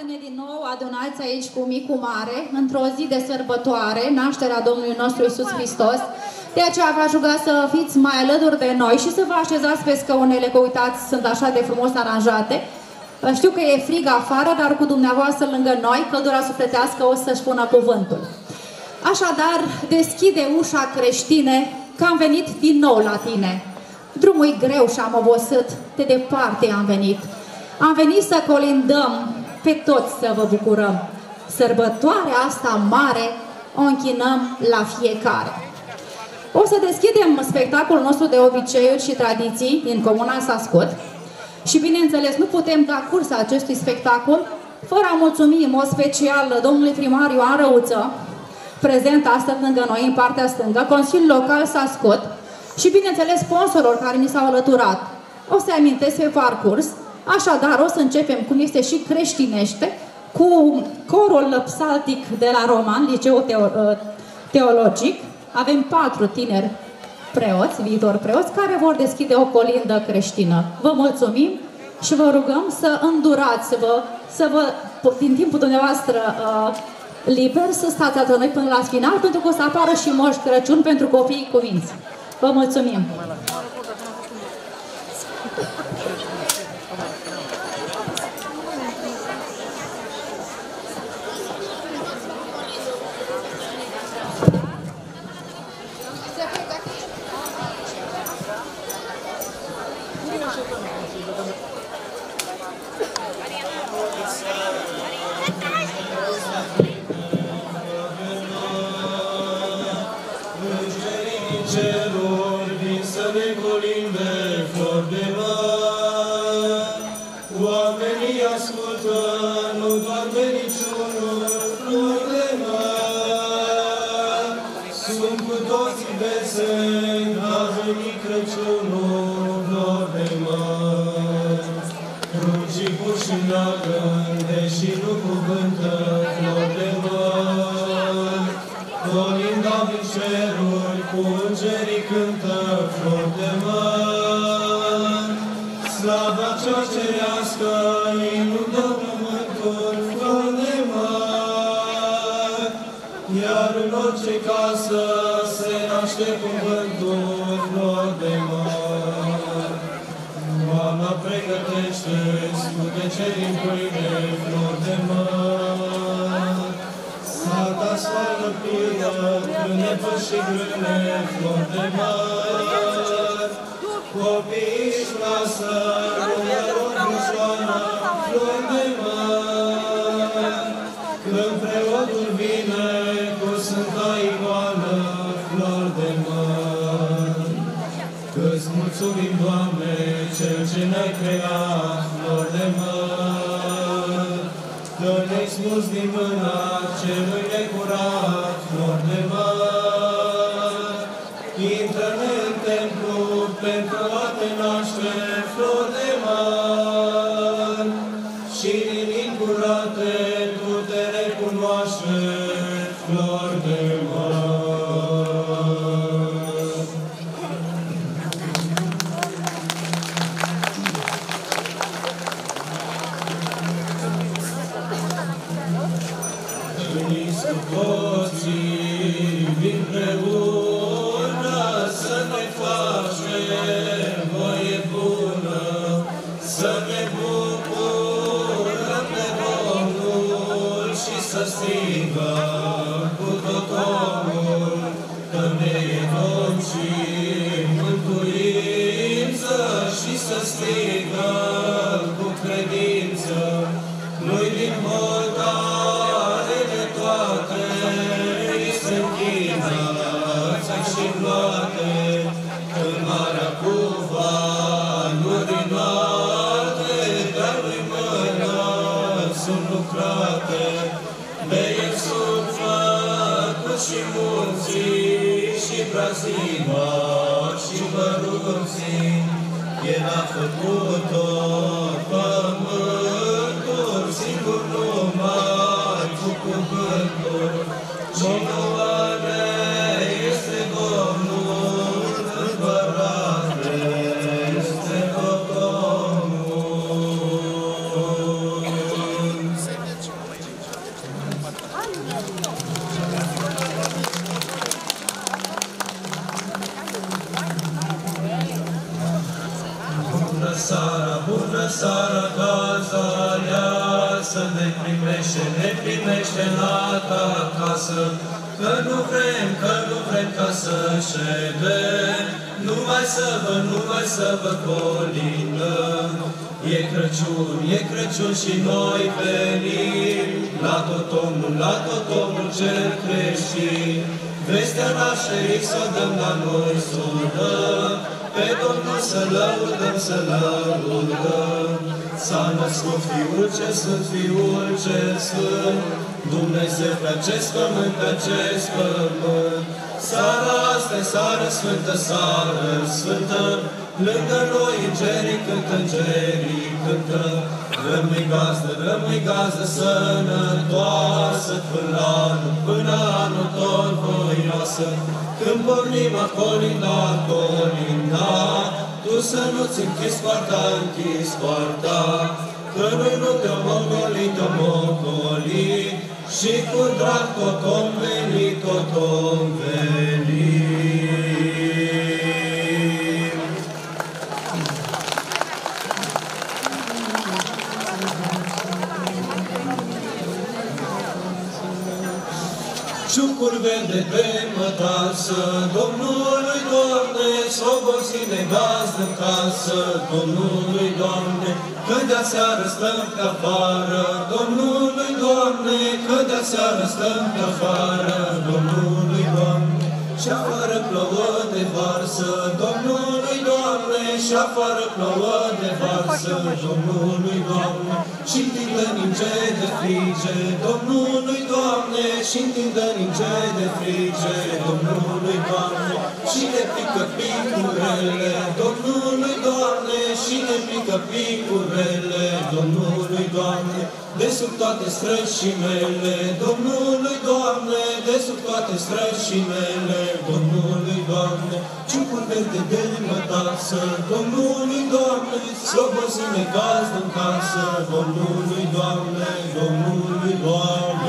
Iată-ne din nou adunați aici cu micul mare, într-o zi de sărbătoare, nașterea Domnului nostru Isus Hristos. De aceea v-aș ruga să fiți mai alături de noi și să vă așezați pe scaunele, că uitați, sunt așa de frumos aranjate. Știu că e frig afară, dar cu dumneavoastră lângă noi, căldura sufletească o să-și pună cuvântul. Așadar, deschide ușa creștine, că am venit din nou la tine. Drumul e greu și am obosit, de departe am venit. Am venit să colindăm pe toți să vă bucurăm. Sărbătoarea asta mare o închinăm la fiecare. O să deschidem spectacolul nostru de obiceiuri și tradiții din Comuna Sascut și, bineînțeles, nu putem da curs acestui spectacol fără a mulțumi în mod special domnului primar Ioan Răuță, prezent astăzi lângă noi în partea stângă, Consiliul Local Sascut și, bineînțeles, sponsorilor care ni s-au alăturat. O să amintesc pe parcurs Așadar, o să începem, cum este și creștinește, cu corul psaltic de la Roman, liceu ă, teologic. Avem patru tineri preoți, viitor preoți, care vor deschide o colindă creștină. Vă mulțumim și vă rugăm să îndurați, să vă, să vă din timpul dumneavoastră uh, liber, să stați alături noi până la final, pentru că o să apară și Moș Crăciun pentru copiii cuvinți. Vă mulțumim! trece din pâine flori de mare. Sata soară plină, cânepă și grâne flori de măr. Copiii își lasă lumea lor bujoana flori de măr. Când preotul vine cu sânta icoană flor de măr. Că-ți mulțumim, Doamne, Cel ce ne-ai creat, sus din mâna celui acasă, că nu vrem, că nu vrem ca să ședem, numai să vă, numai să vă colindăm. E Crăciun, e Crăciun și noi venim la tot omul, la tot omul cel creștin. Vestea nașterii să dăm la noi, să o dăm, pe Domnul să lăudăm, să lăudăm. S-a născut Fiul ce sunt, Fiul ce sunt, Dumnezeu pe acest pământ, pe acest pământ. Seara asta e seară sfântă, seară sfântă, lângă noi îngerii cântă, îngerii cântă. Rămâi gazdă, rămâi gazdă sănătoasă, până anul, până anul tot voioasă. Când pornim a colinda, colinda, tu să nu-ți închizi poarta, închizi poarta, că noi nu te-am ogolit, te-am ogolit, și cu drag tot om veni, tot om veni. Ciucuri verde pe mătasă, Domnului Doamne, slobozine gazdă în casă, Domnului Doamne, că de seară stăm pe afară, Domnului Doamne, că de seară stăm pe afară, Domnului Doamne, și afară plouă de varsă, Domnului Doamne, și afară plouă de varsă, Domnului Doamne, și întindă ninge de frige, Domnului Doamne, și întindă ninge de frige, Domnului Doamne, și ne pică picurele, Domnului Doamne, și ne pică picurele, Domnului Doamne, de sub toate strășinele, Domnului Doamne, de sub toate strășinele, Domnului Doamne, ciucuri verde de mătasă, Domnului Doamne, slobozine gazdă în casă, Domnului Doamne, Domnului Doamne.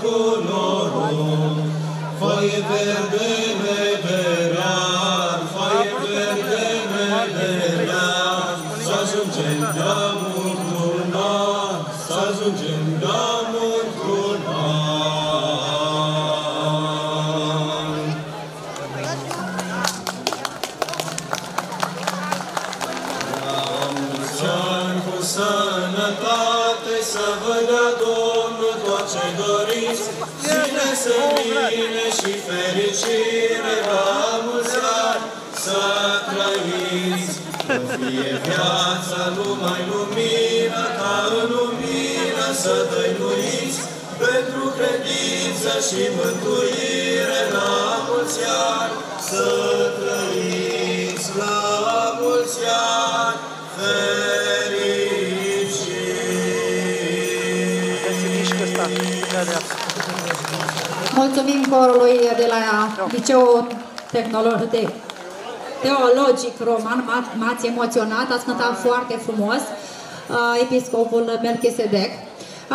Cu noroc. Foaie verde mederean, Să fie viața numai lumină, ca în lumină să dăinuiți, pentru credință și mântuire, la mulți ani să trăiți, la mulți ani fericiți. Mulțumim corului de la Liceul Tehnolo- de Teologic Roman, m-a- m-ați emoționat, ați cântat foarte frumos, uh, episcopul Melchisedec.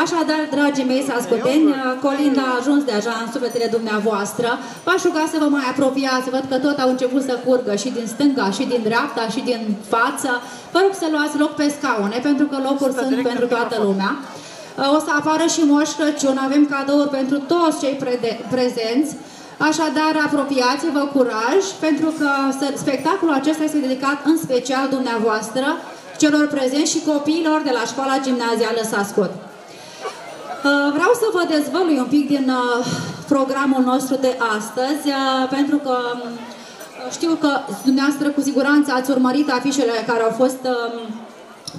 Așadar, dragii mei asculteni, uh, Colinda a ajuns deja în sufletele dumneavoastră. V-aș ruga să vă mai apropiați, văd că tot au început să curgă și din stânga, și din dreapta, și din față. Vă rog să luați loc pe scaune, pentru că locuri sunt pentru toată lumea. Uh, O să apară și Moș Crăciun, avem cadouri pentru toți cei prede- prezenți. Așadar, apropiați-vă curaj, pentru că să- spectacolul acesta este dedicat în special dumneavoastră, celor prezenți și copiilor de la școala gimnazială Sascot. Uh, Vreau să vă dezvălui un pic din uh, programul nostru de astăzi, uh, pentru că um, știu că dumneavoastră cu siguranță ați urmărit afișele care au fost um,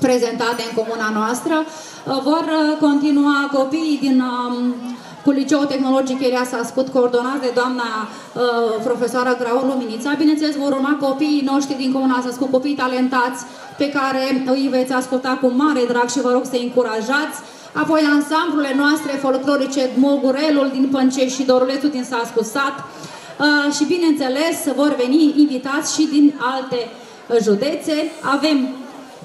prezentate în comuna noastră. Uh, Vor uh, continua copiii din um, cu Liceul Tehnologic Elias Ascut, coordonat de doamna uh, profesoară Graul Luminița. Bineînțeles, vor urma copiii noștri din Comuna Ascut, copii talentați pe care îi veți asculta cu mare drag și vă rog să-i încurajați. Apoi ansamblurile noastre folclorice, Mogurelul din Pâncești și Dorulețul din Sascu Sat. Uh, și bineînțeles vor veni invitați și din alte uh, județe. Avem,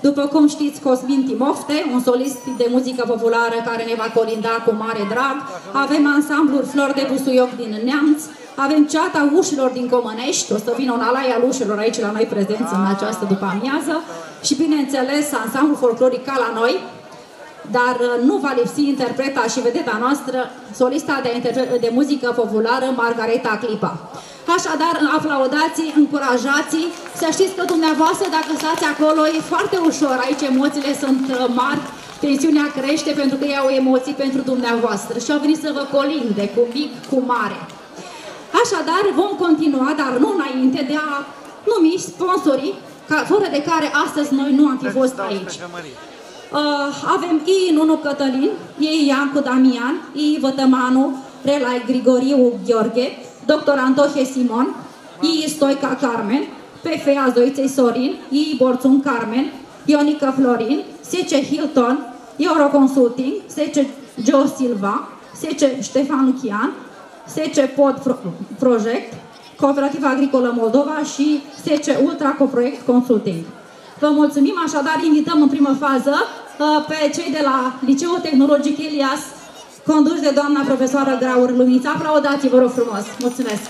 după cum știți, Cosmin Timofte, un solist de muzică populară care ne va colinda cu mare drag. Avem ansamblul Flor de Busuioc din Neamț. Avem ceata ușilor din Comănești, o să vină un alai al ușilor aici la noi prezenți în această după amiază. Și bineînțeles, ansamblul folcloric ca la noi, dar uh, nu va lipsi interpreta și vedeta noastră, solista de, de muzică populară, Margareta Clipa. Așadar, aplaudați, încurajați să știți că dumneavoastră, dacă stați acolo, e foarte ușor, aici emoțiile sunt uh, mari, tensiunea crește pentru că iau emoții pentru dumneavoastră și au venit să vă colinde cu mic, cu mare. Așadar, vom continua, dar nu înainte de a numi sponsorii, fără de care astăzi noi nu am fi fost aici. Uh, avem I. Nunu Cătălin, I. Iancu Damian, I. Vătămanu, Relai Grigoriu Gheorghe, Dr. Antohe Simon, I. Stoica Carmen, PFA Zoiței Sorin, I. Borțun Carmen, Ionica Florin, Sece Hilton, Euro Consulting, Sece Joe Silva, Sece Ștefan Chian, Sece Pod Project, Cooperativa Agricolă Moldova și Sece Ultra Coproiect Consulting. Vă mulțumim, așadar invităm în primă fază uh, pe cei de la Liceul Tehnologic Elias, conduși de doamna profesoară Graur Lumița. Aplaudați-vă rog frumos! Mulțumesc!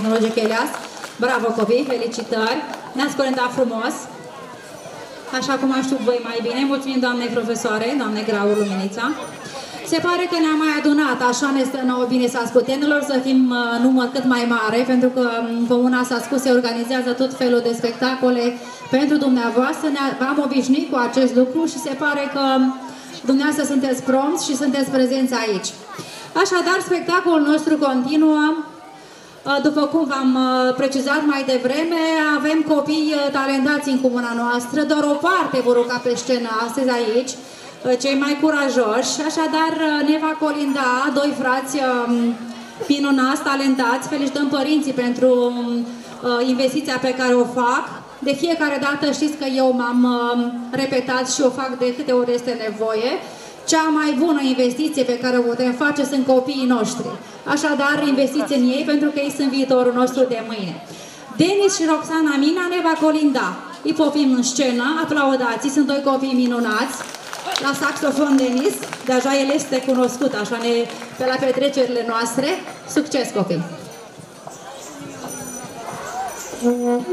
Tehnologic Elias. Bravo copii, felicitări! Ne-ați colindat frumos. Așa cum aș știu voi mai bine. Mulțumim doamnei profesoare, doamne Grau Luminița. Se pare că ne-am mai adunat, așa ne stă nouă bine să ascultenilor, să fim uh, număr cât mai mare, pentru că, um, cum una s-a spus, se organizează tot felul de spectacole pentru dumneavoastră. Ne- V-am obișnuit cu acest lucru și se pare că um, dumneavoastră sunteți promți și sunteți prezenți aici. Așadar, spectacolul nostru continuă. Uh, După cum v-am uh, precizat mai devreme, avem copii uh, talentați în comuna noastră, doar o parte vor urca pe scenă astăzi aici, uh, cei mai curajoși, așadar uh, ne va colinda doi frați um, minunați, talentați, felicităm părinții pentru um, uh, investiția pe care o fac. De fiecare dată știți că eu m-am um, repetat și o fac de câte ori este nevoie. Cea mai bună investiție pe care o putem face sunt copiii noștri. Așadar, investiți în ei pentru că ei sunt viitorul nostru de mâine. Denis și Roxana Mina ne va colinda. Îi popim în scenă, aplaudați, sunt doi copii minunați. La saxofon Denis, deja el este cunoscut așa ne, pe la petrecerile noastre. Succes copii! Scoală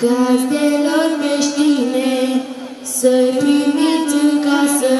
Gazdelor creștine, să-i primiți în casă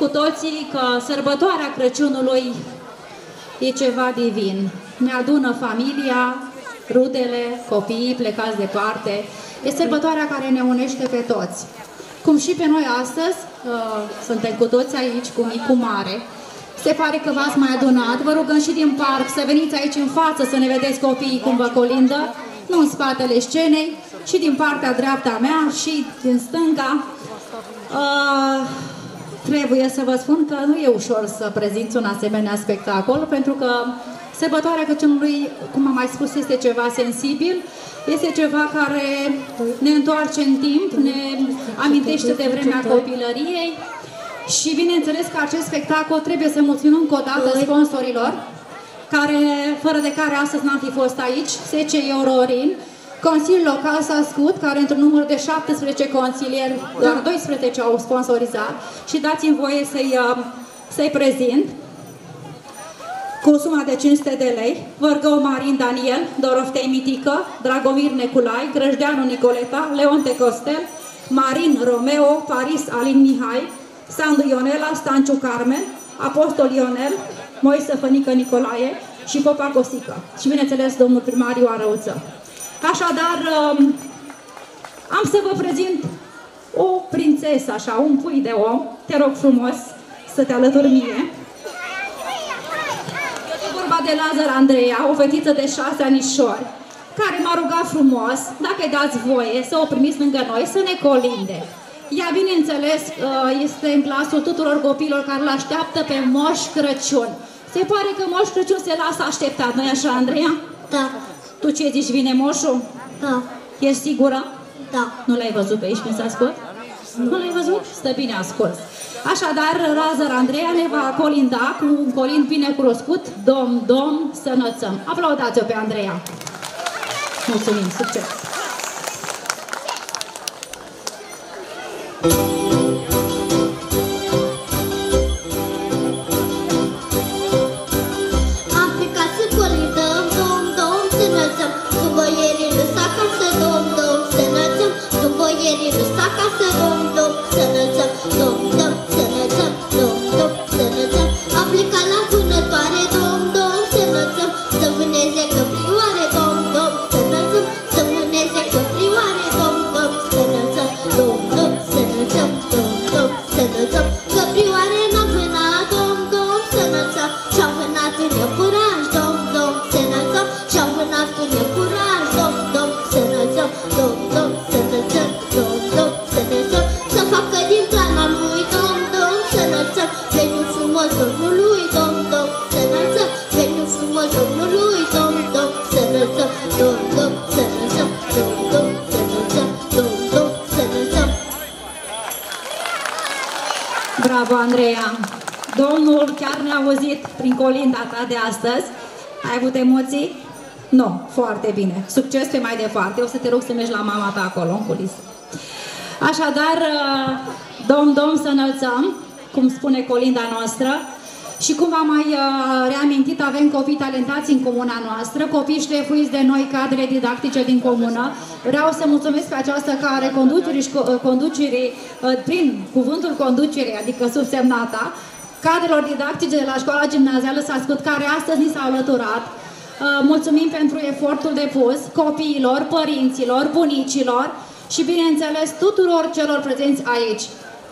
cu toții că sărbătoarea Crăciunului e ceva divin. Ne adună familia, rudele, copiii plecați departe. E sărbătoarea care ne unește pe toți. Cum și pe noi astăzi, uh, suntem cu toți aici, cu mic, cu mare. Se pare că v-ați mai adunat. Vă rugăm și din parc să veniți aici în față să ne vedeți copiii cum vă colindă, nu în spatele scenei, și din partea dreapta mea și din stânga. Uh, trebuie să vă spun că nu e ușor să prezinți un asemenea spectacol, pentru că sărbătoarea Crăciunului, cum am mai spus, este ceva sensibil, este ceva care ne întoarce în timp, ne amintește de vremea copilăriei și bineînțeles că acest spectacol trebuie să mulțumim încă o dată sponsorilor, care, fără de care astăzi n-am fi fost aici, SC Eurorin, Consiliul Local Sascut, care într-un număr de 17 consilieri, doar 12 au sponsorizat și dați-mi voie să-i să prezint cu suma de 500 de lei, Vărgău Marin Daniel, Doroftei Mitică, Dragomir Neculai, Grăjdeanu Nicoleta, Leonte Costel, Marin Romeo, Paris Alin Mihai, Sandu Ionela, Stanciu Carmen, Apostol Ionel, Moise Fănică Nicolae și Popa Cosică. Și bineînțeles domnul primar Ioan Răuță. Așadar, um, am să vă prezint o prințesă, așa, un pui de om. Te rog frumos să te alături mie. E vorba de Lazar Andreea, o fetiță de șase anișori, care m-a rugat frumos, dacă îi dați voie, să o primiți lângă noi, să ne colinde. Ea, bineînțeles, uh, este în glasul tuturor copiilor care îl așteaptă pe Moș Crăciun. Se pare că Moș Crăciun se lasă așteptat, nu-i așa, Andreea? Da, Tu ce zici, vine moșul? da, Ești sigură? Da. Nu l-ai văzut pe aici când s-a scos? Nu l-ai văzut? Stă bine ascuns. Așadar, Razar Andreea ne va colinda cu un colind bine cunoscut, Dom, Dom, să înălțăm. Aplaudați-o pe Andreea! Mulțumim, succes! Am Bravo, Andreea! Domnul chiar ne-a auzit prin colinda ta de astăzi. Ai avut emoții? Nu, foarte bine. Succes pe mai departe. O să te rog să mergi la mama ta acolo, în culisă. Așadar, uh, domn, domn, să înălțăm, cum spune colinda noastră. Și cum am mai uh, reamintit, avem copii talentați în comuna noastră, copii șlefuiți de noi cadre didactice din comună. Vreau să mulțumesc pe această care conducerii, șco- uh, conducerii uh, prin cuvântul conducerii, adică subsemnata, cadrelor didactice de la școala gimnazială Sascut, care astăzi ni s-au alăturat. Uh, Mulțumim pentru efortul depus copiilor, părinților, bunicilor și, bineînțeles, tuturor celor prezenți aici.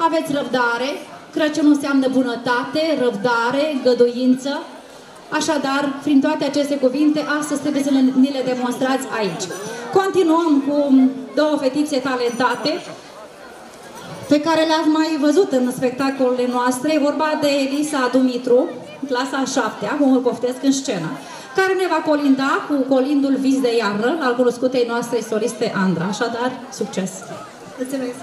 Aveți răbdare, Crăciunul înseamnă bunătate, răbdare, găduință. Așadar, prin toate aceste cuvinte, astăzi trebuie să ne- ni le demonstrați aici. Continuăm cu două fetițe talentate, pe care le-ați mai văzut în spectacolele noastre. E vorba de Elisa Dumitru, clasa 7 cum îl poftesc în scenă, care ne va colinda cu colindul Vis de iarnă al cunoscutei noastre soliste Andra. Așadar, succes! Mulțumesc!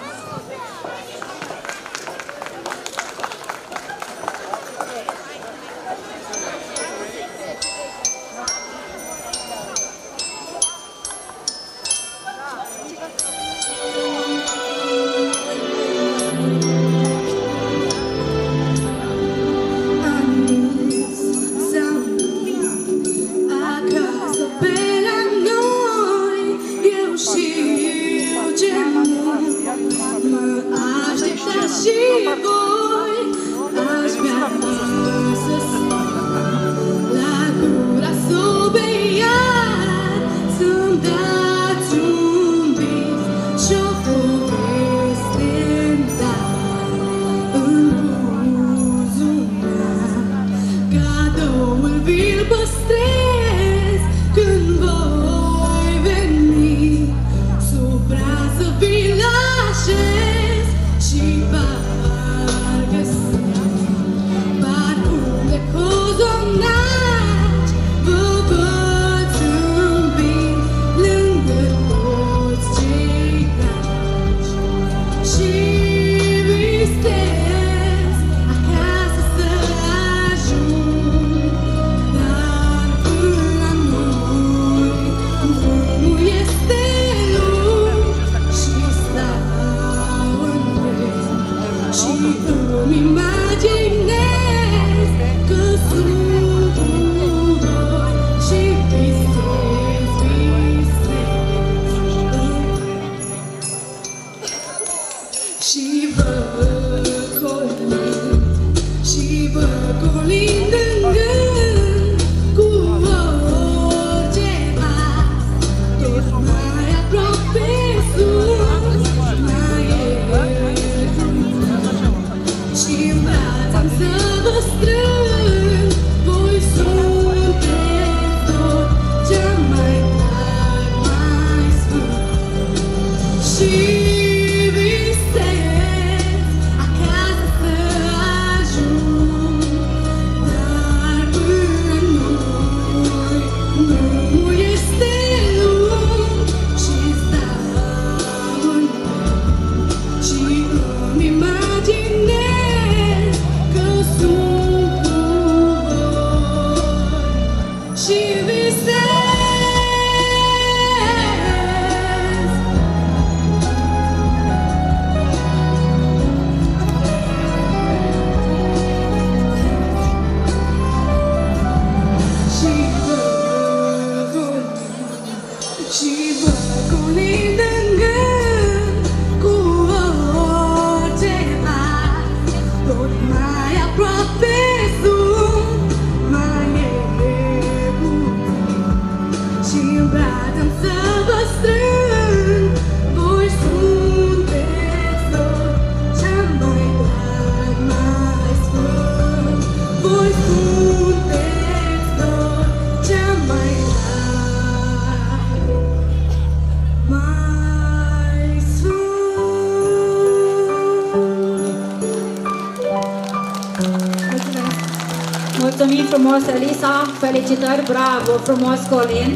Felicitări, bravo, frumos, Colin.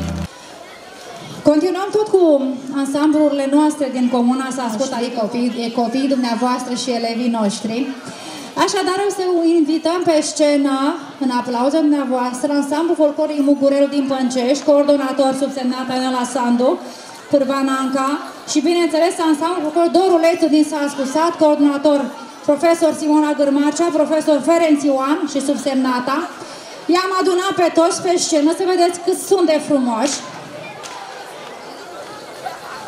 Continuăm tot cu ansamblurile noastre din comuna Sascut, adică copiii, copiii dumneavoastră și elevii noștri. Așadar, o să invităm pe scenă, în aplauze dumneavoastră, ansamblu folcloric Mugurelu din Pâncești, coordonator subsemnat Anela Sandu, Cârvan Anca și, bineînțeles, ansamblu folcloric Dorulețu din Sascu Sat, coordonator profesor Simona Gârmacea, profesor Ferenț Ioan și subsemnata. I-am adunat pe toți pe scenă să vedeți cât sunt de frumoși.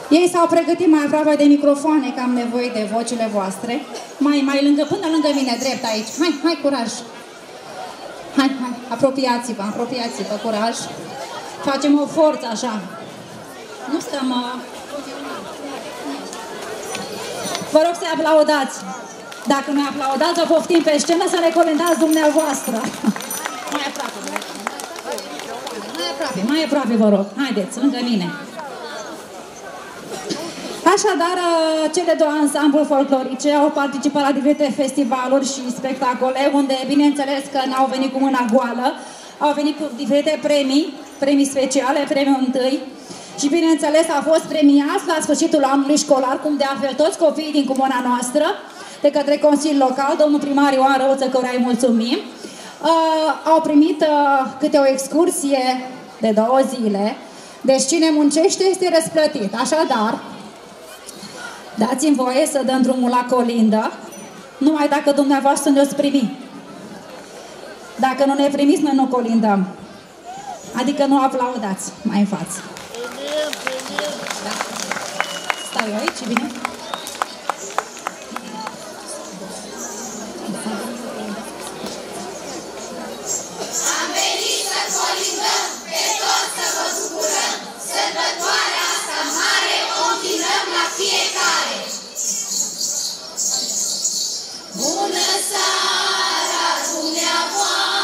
Ei s-au pregătit mai aproape de microfoane, că am nevoie de vocile voastre. Mai, mai lângă, până lângă mine, drept aici. Hai, hai, curaj! Hai, hai, apropiați-vă, apropiați-vă, curaj. Facem o forță așa. Nu stăm... Uh... Vă rog să aplaudați. Dacă nu aplaudați, o poftim pe scenă să ne colindați dumneavoastră. Mai aproape, mai aproape, mai aproape, vă rog. Haideți, lângă mine. Așadar, cele două ansambluri folclorice au participat la diferite festivaluri și spectacole, unde, bineînțeles că n-au venit cu mâna goală, au venit cu diferite premii, premii speciale, premiul întâi, și, bineînțeles, a fost premiați la sfârșitul anului școlar, cum de altfel toți copiii din comuna noastră, de către Consiliul Local, domnul primar Ioan Răuță, căruia îi mulțumim, uh, au primit uh, câte o excursie de două zile, deci cine muncește este răsplătit. Așadar, dați-mi voie să dăm drumul la colindă, numai dacă dumneavoastră ne-oți primi. Dacă nu ne primiți, noi nu colindăm. Adică nu aplaudați mai în față. Da. Stau eu aici, bine? Am venit să colindăm, pe toți să vă bucurăm, sărbătoarea asta mare o închinăm la fiecare. Bună seara dumneavoastră,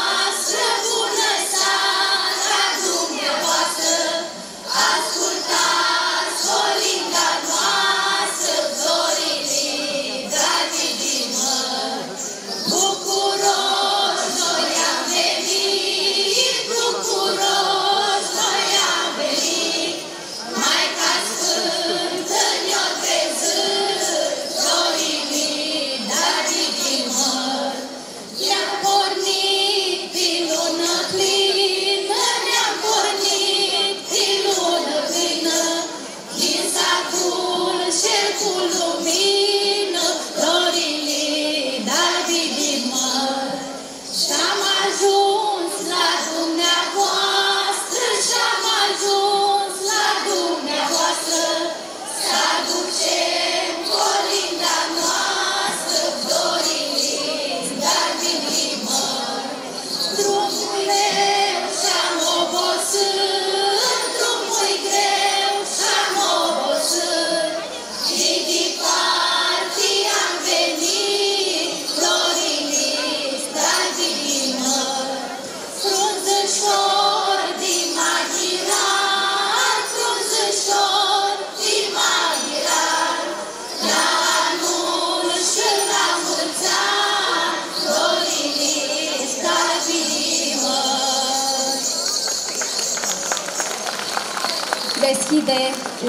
deschide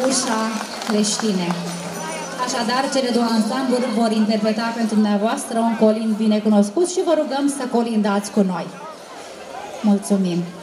ușa creștine. Așadar, cele două ansambluri vor interpreta pentru dumneavoastră un colind bine cunoscut și vă rugăm să colindați cu noi. Mulțumim!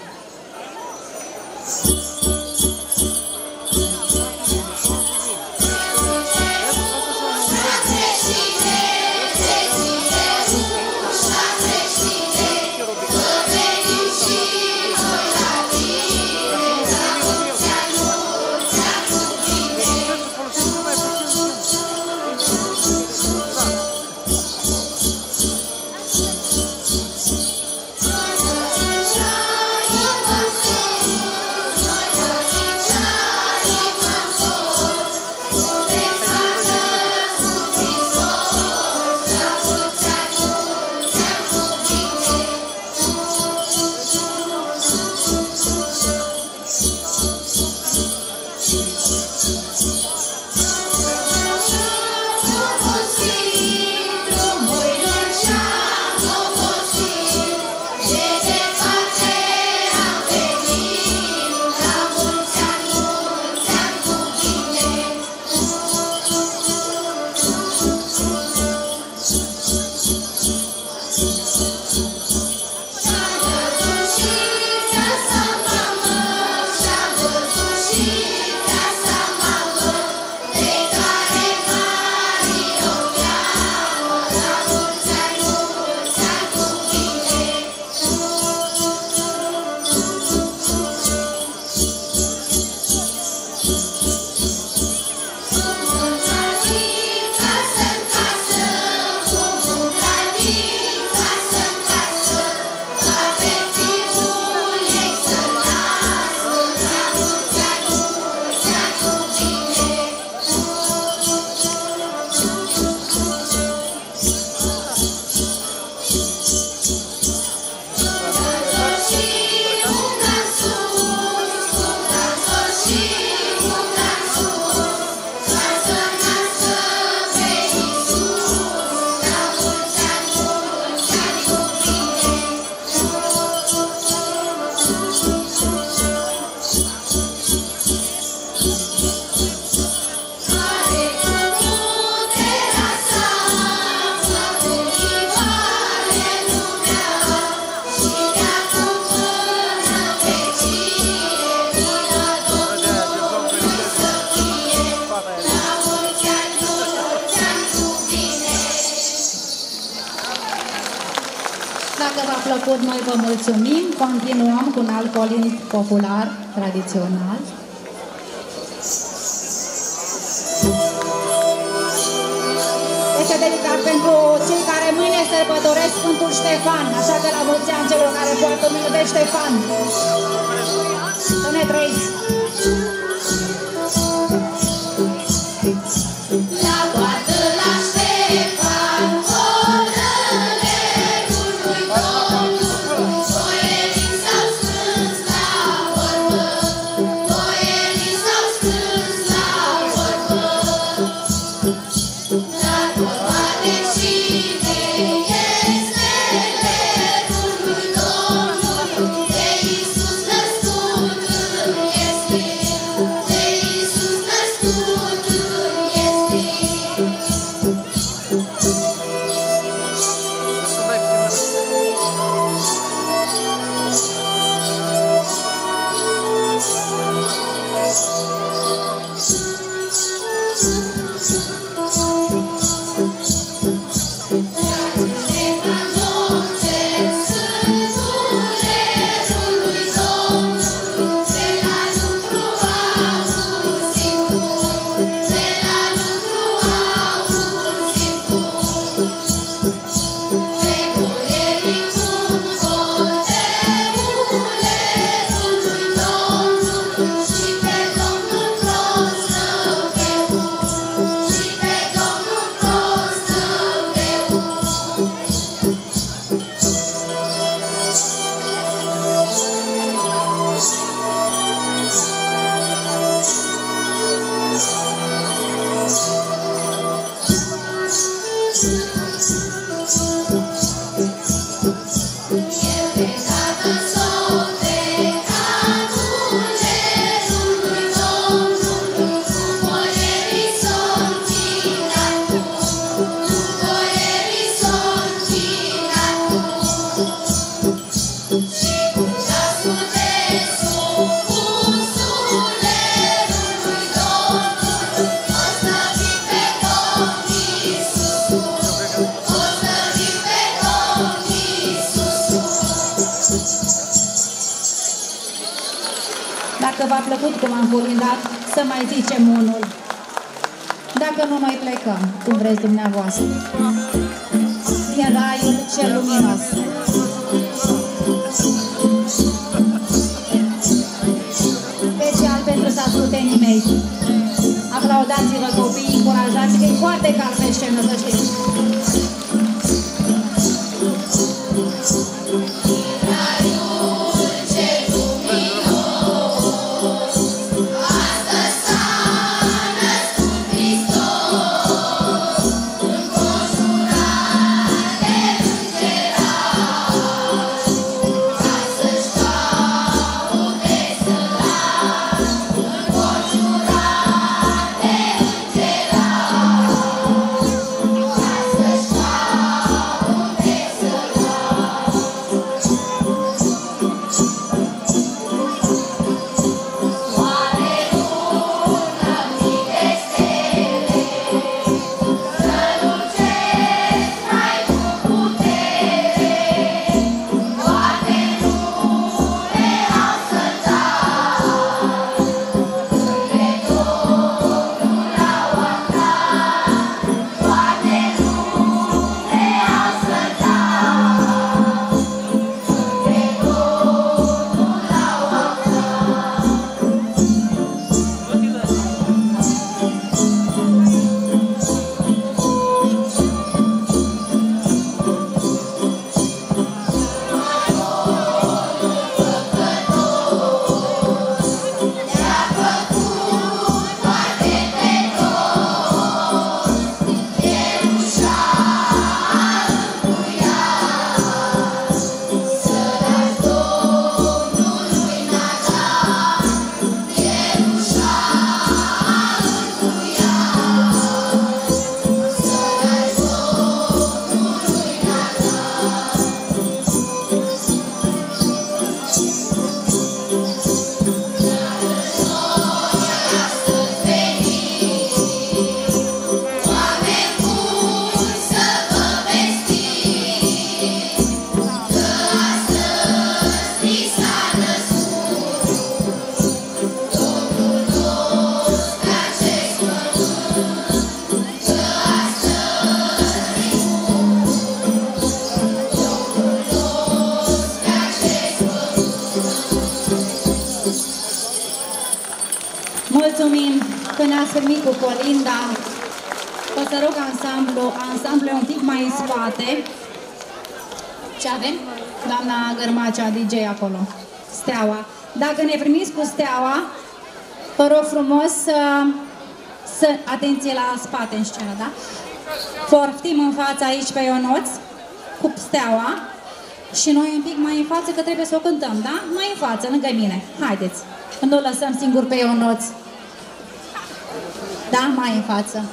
tradizione. Acolo. Steaua. Dacă ne primiți cu steaua, vă rog frumos să, să atenție la spate în scenă, da? Forftim în fața aici pe Ionuț cu steaua și noi un pic mai în față că trebuie să o cântăm, da? Mai în față, lângă mine. Haideți. Nu lăsăm singur pe Ionuț. Da, mai în față.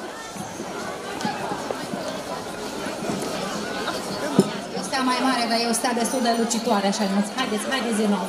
E o stea mai mare, dar e o stea destul de lucitoare, așa. Ionuț. Haideți, haideți din nou.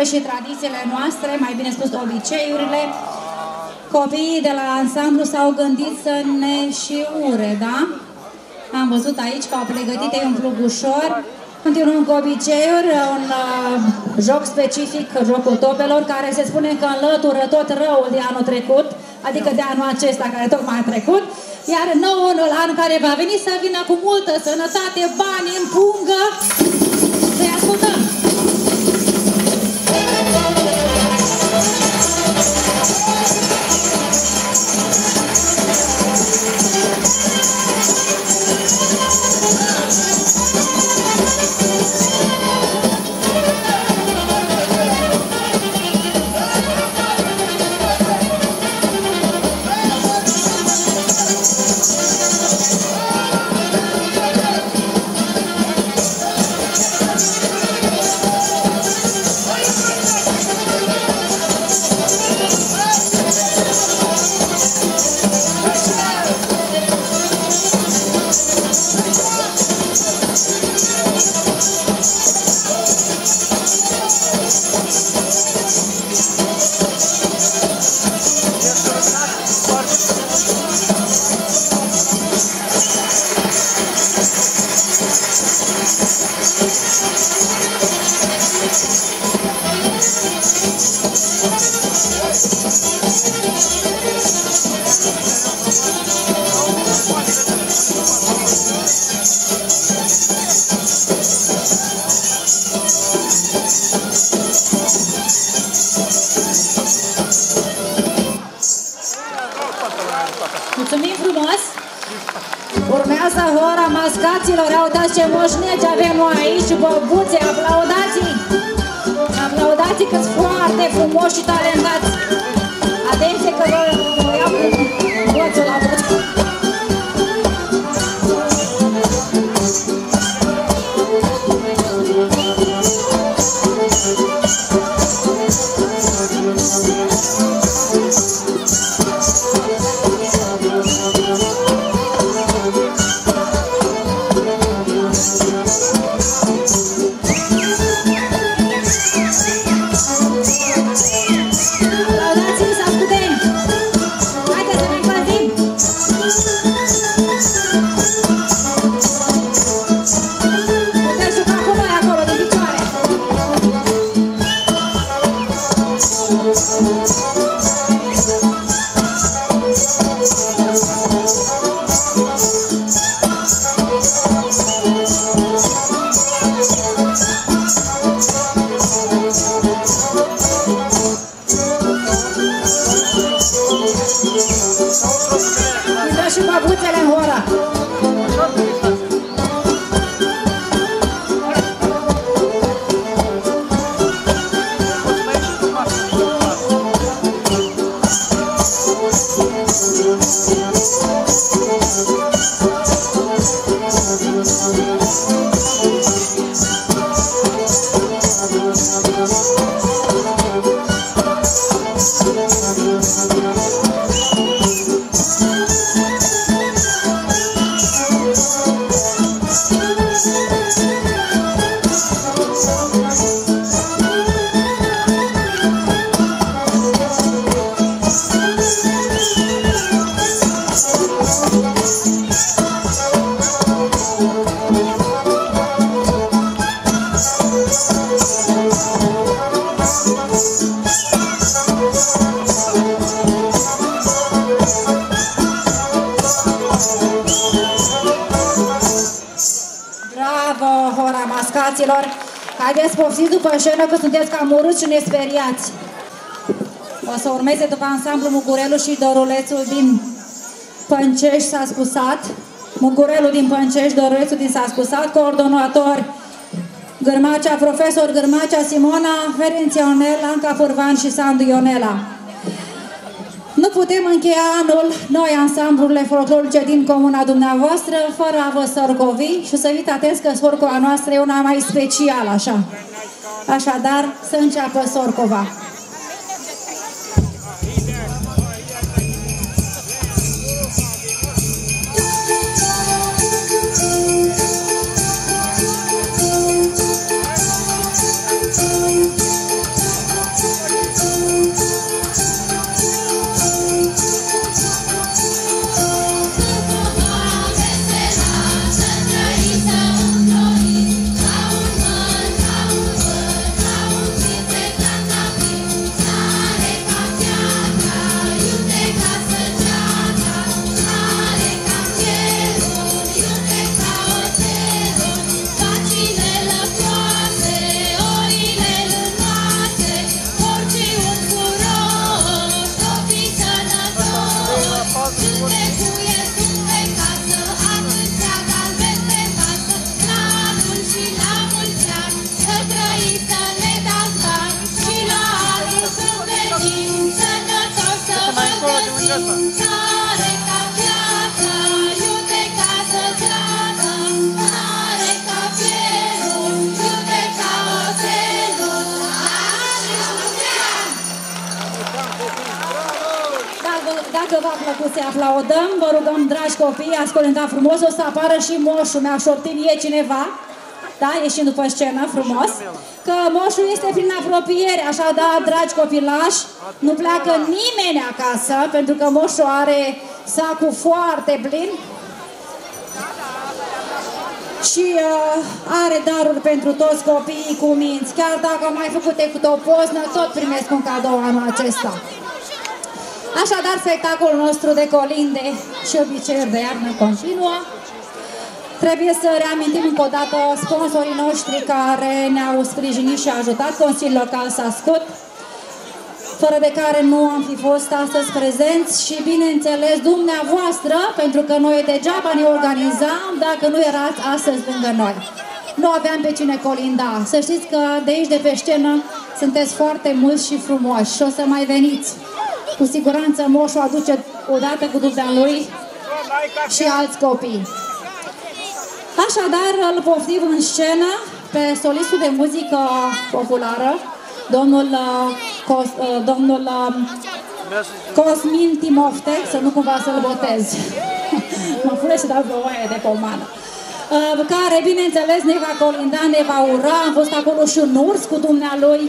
Obiceiurile și tradițiile noastre, mai bine spus obiceiurile, copiii de la ansamblu s-au gândit să ne și ure, da? Am văzut aici că au pregătit ei un plugușor. Continuăm cu obiceiuri, un uh, joc specific, jocul topelor, care se spune că înlătură tot răul de anul trecut, adică de anul acesta care tocmai a trecut, iar noul an care va veni să vină cu multă sănătate, bani în pungă. ます。Uitați ce moșnegi avem noi aici, băbuțe, aplaudații! Aplaudații că sunt foarte frumoși și talentați! Urmeze după ansamblu Mugurelu și Dorulețul din Pâncești s-a spusat. Mugurelu din Pâncești, Dorulețul din s-a spusat, coordonator Gârmacea, profesor Gârmacea, Simona, Ferenț Ionel, Anca Furvan și Sandu Ionela. Nu putem încheia anul noi ansamblurile folclorice din comuna dumneavoastră fără a vă sorcovi și să fiți atenți că sorcova noastră e una mai specială, așa. Așadar, să înceapă sorcova. Rugăm, dragi copii, ascultați frumos, o să apară și moșul meu, șortinie cineva, da, ieșind după scenă, frumos, că moșul este prin apropiere, așadar, dragi copilași, nu pleacă nimeni acasă, pentru că moșul are sacul foarte plin și uh, are daruri pentru toți copiii cu minți. Chiar dacă am mai făcut cu o poznă, tot primesc un cadou anul acesta. Așadar, spectacolul nostru de colinde și obiceiuri de iarnă continuă. Trebuie să reamintim încă o dată sponsorii noștri care ne-au sprijinit și ajutat, Consiliul Local Sascut, fără de care nu am fi fost astăzi prezenți și, bineînțeles, dumneavoastră, pentru că noi degeaba ne organizam dacă nu erați astăzi lângă noi. Nu aveam pe cine colinda. Să știți că de aici, de pe scenă, sunteți foarte mulți și frumoși și o să mai veniți. Cu siguranță moșul aduce odată cu dumnealui și alți copii. Așadar, îl poftim în scenă pe solistul de muzică populară, domnul, uh, Cos, uh, domnul uh, Cosmin Timofte, să nu cumva să-l botez. mă pune și dau voie de pomană. Uh, care, bineînțeles, ne va colinda, ne va ura. Am fost acolo și un urs cu dumnealui.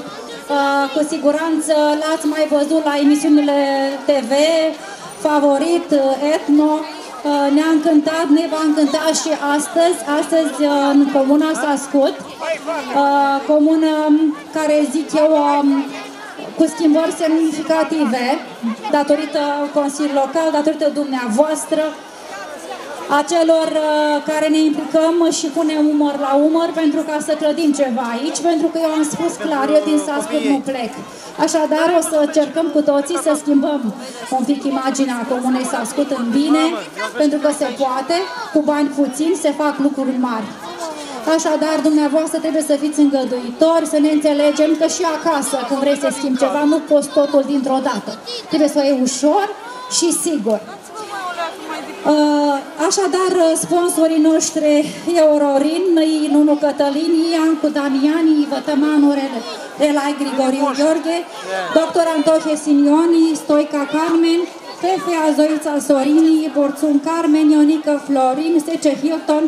Uh, cu siguranță l-ați mai văzut la emisiunile TV, favorit, uh, etno. Uh, Ne-a încântat, ne va încânta și astăzi, astăzi uh, în comuna Sascut, uh, comună care zic eu um, cu schimbări semnificative datorită Consiliului Local, datorită dumneavoastră, a celor uh, care ne implicăm și punem umăr la umăr pentru ca să clădim ceva aici, pentru că eu am spus clar, eu din Sascut nu plec. Așadar, o să cercăm cu toții să schimbăm un pic imaginea comunei Sascut în bine, pentru că se poate, cu bani puțini se fac lucruri mari. Așadar, dumneavoastră trebuie să fiți îngăduitori, să ne înțelegem că și acasă, când vrei să schimbi ceva, nu poți totul dintr-o dată. Trebuie să o iei ușor și sigur. Uh, Așadar, sponsorii noștri Eurorin, Nunu Cătălin, Iancu Damiani, Vătămanu Relai Grigoriu Gheorghe, Dr. Antohe Simioni, Stoica Carmen, Tefea Zoița Sorini, Borțun Carmen, Ionica Florin, Sece Hilton,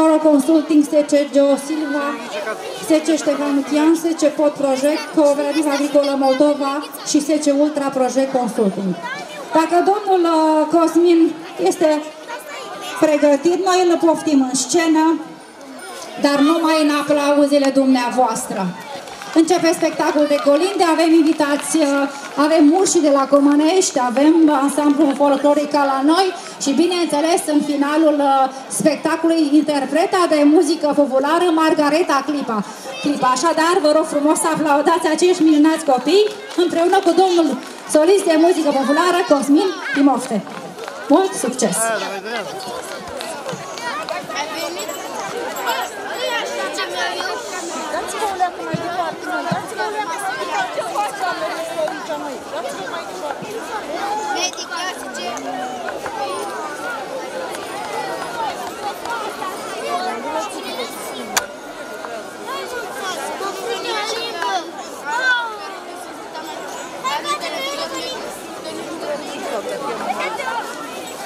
Euro Consulting, Sece Geo Silva, Sece Ștefanuchian, Sece Pot Project, Cooperativa Agricolă Moldova și Sece Ultra Project Consulting. Dacă domnul uh, Cosmin este pregătit, noi îl poftim în scenă, dar numai în aplauzele dumneavoastră. Începe spectacolul de colinde, avem invitați, uh, avem murși de la Comănești, avem ansamblu folcloric ca la noi și bineînțeles în finalul uh, spectacolului interpreta de muzică populară Margareta Clipa. Clipa. Așadar, vă rog frumos să aplaudați acești minunați copii împreună cu domnul solist de muzică populară Cosmin Timofte. Mult succes! Aia, dar mai durează. Dați-vă o leacă mai departe, nu, dați-vă o leacă mai departe. Ce faci camerele astea aici noi? Dați-vă mai departe.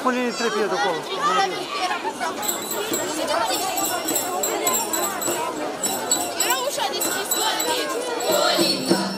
Pune-ne trepie de acolo. Era ușa deschisă. Și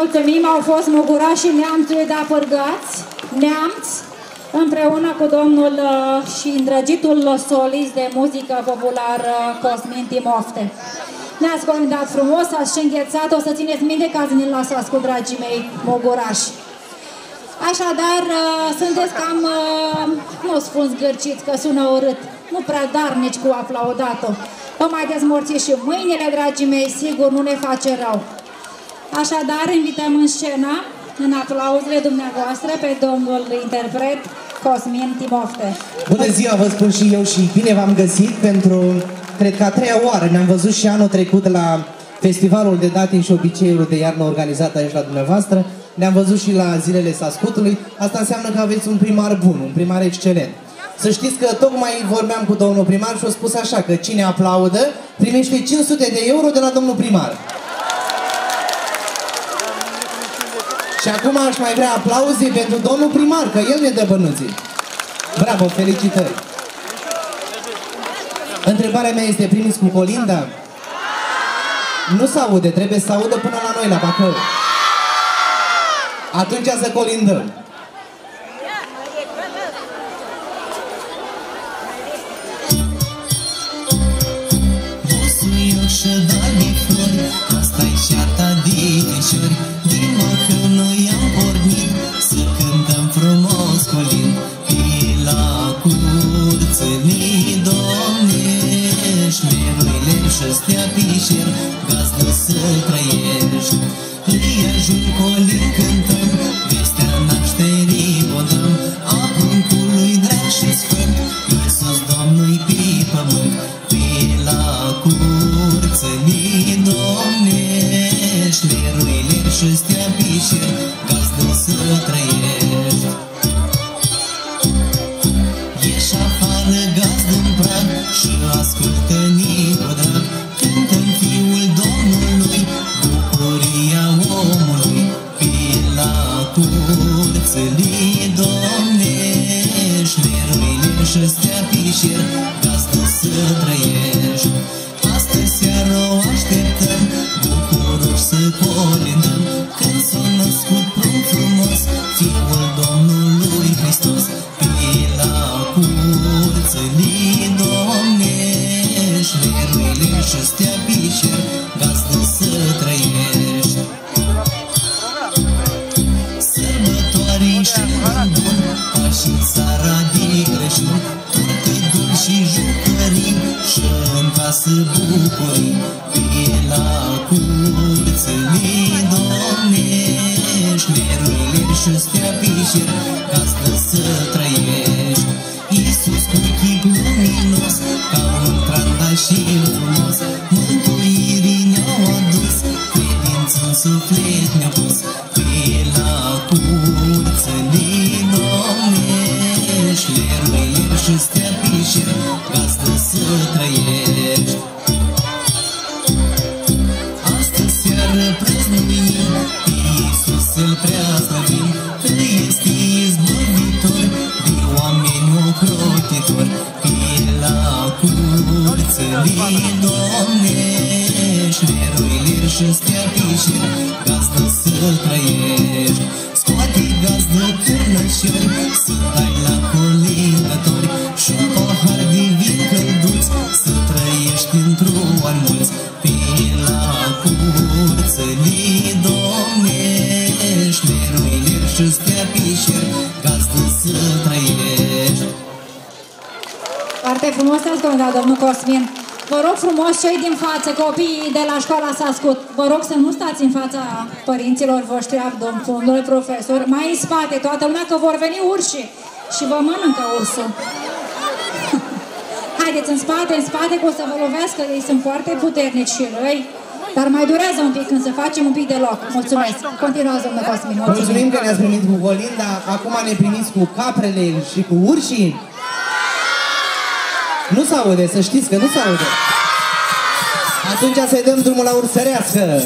Mulțumim, au fost Mogurașii Neamțului de Apărgați, Neamț, împreună cu domnul uh, și îndrăgitul solist de muzică populară Cosmin Timofte. Ne-ați comandat frumos, ați și înghețat, o să țineți minte că ați venit la sas cu dragii mei mogurași. Așadar, uh, sunteți cam, uh, nu spun zgârciți, că sună urât, nu prea darnici cu aplaudatul. Vă mai dezmorțiți și mâinile, dragii mei, sigur nu ne face rău. Așadar, invităm în scenă, în aplauzele dumneavoastră, pe domnul interpret Cosmin Timofte. Bună ziua, vă spun și eu și bine v-am găsit pentru, cred că a treia oară, ne-am văzut și anul trecut la festivalul de datin și obiceiuri de iarnă organizat aici la dumneavoastră. Ne-am văzut și la zilele Sascutului. Asta înseamnă că aveți un primar bun, un primar excelent. Să știți că tocmai vorbeam cu domnul primar și a spus așa că cine aplaudă primește 500 de euro de la domnul primar. Și acum aș mai vrea aplauze pentru domnul primar, că el ne dă bănuții. Bravo, felicitări! Întrebarea mea este, primiți cu colinda? Nu se aude, trebuie să audă până la noi, la Bacău. Atunci să colindăm. Busuioșă, dar de flori Asta-i șarta de deșori Din Bacău să trăiești. Îi ajung colin cântăm Vestea nașterii o dăm A pruncului drag și sfânt Iisus Domnul-i pe pământ. Pe la curțănii domnești Meruile și-astea pișer copiii de la școala Sascut, vă rog să nu stați în fața părinților voștri, domn- domnule profesor, mai în spate, toată lumea, că vor veni urși și vă mănâncă ursul. Haideți în spate, în spate, că o să vă lovească, ei sunt foarte puternici și răi, dar mai durează un pic când să facem un pic de loc. Mulțumesc. Continuați, domnule Cosmin. Mulțumim. Mulțumim că ne-ați primit cu colinda, acum ne primiți cu caprele și cu urșii. Nu se aude, să știți că nu se aude. Atunci să-i dăm drumul la ursărească.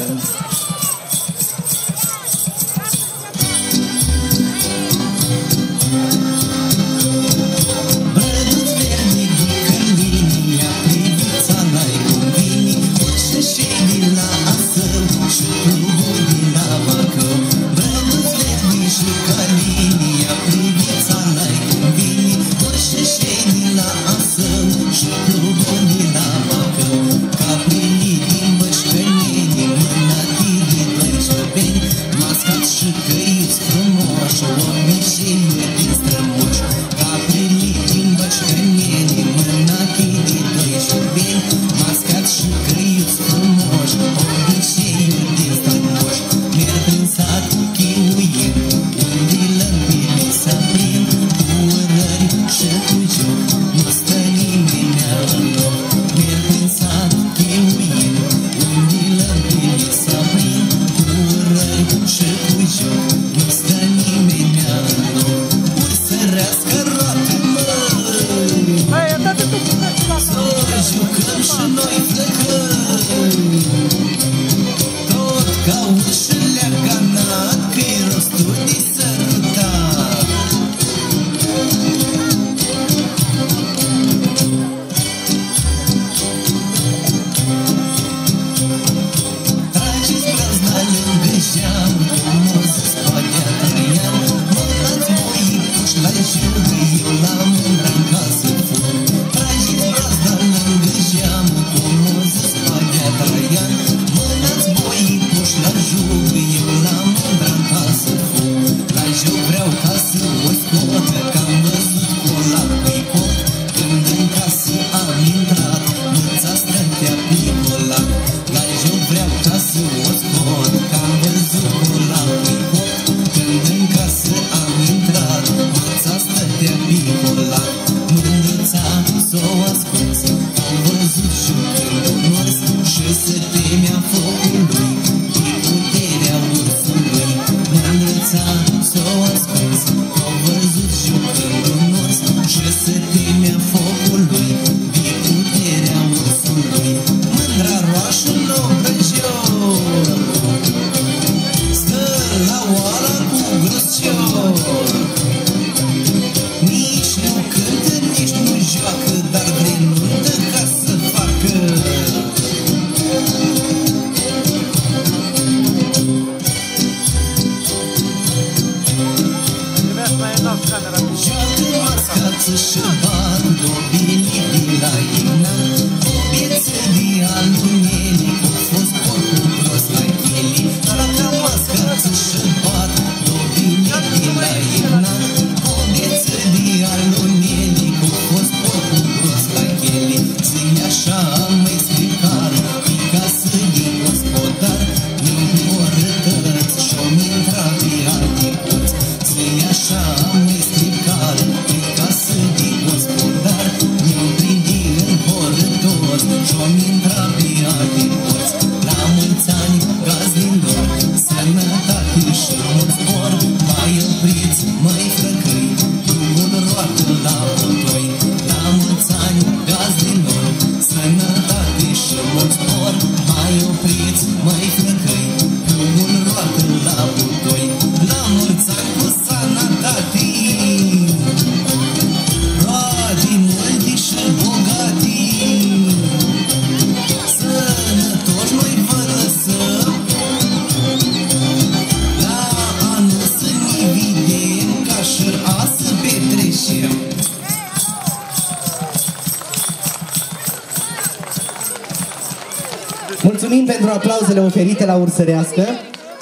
produsele oferite la Ursărească.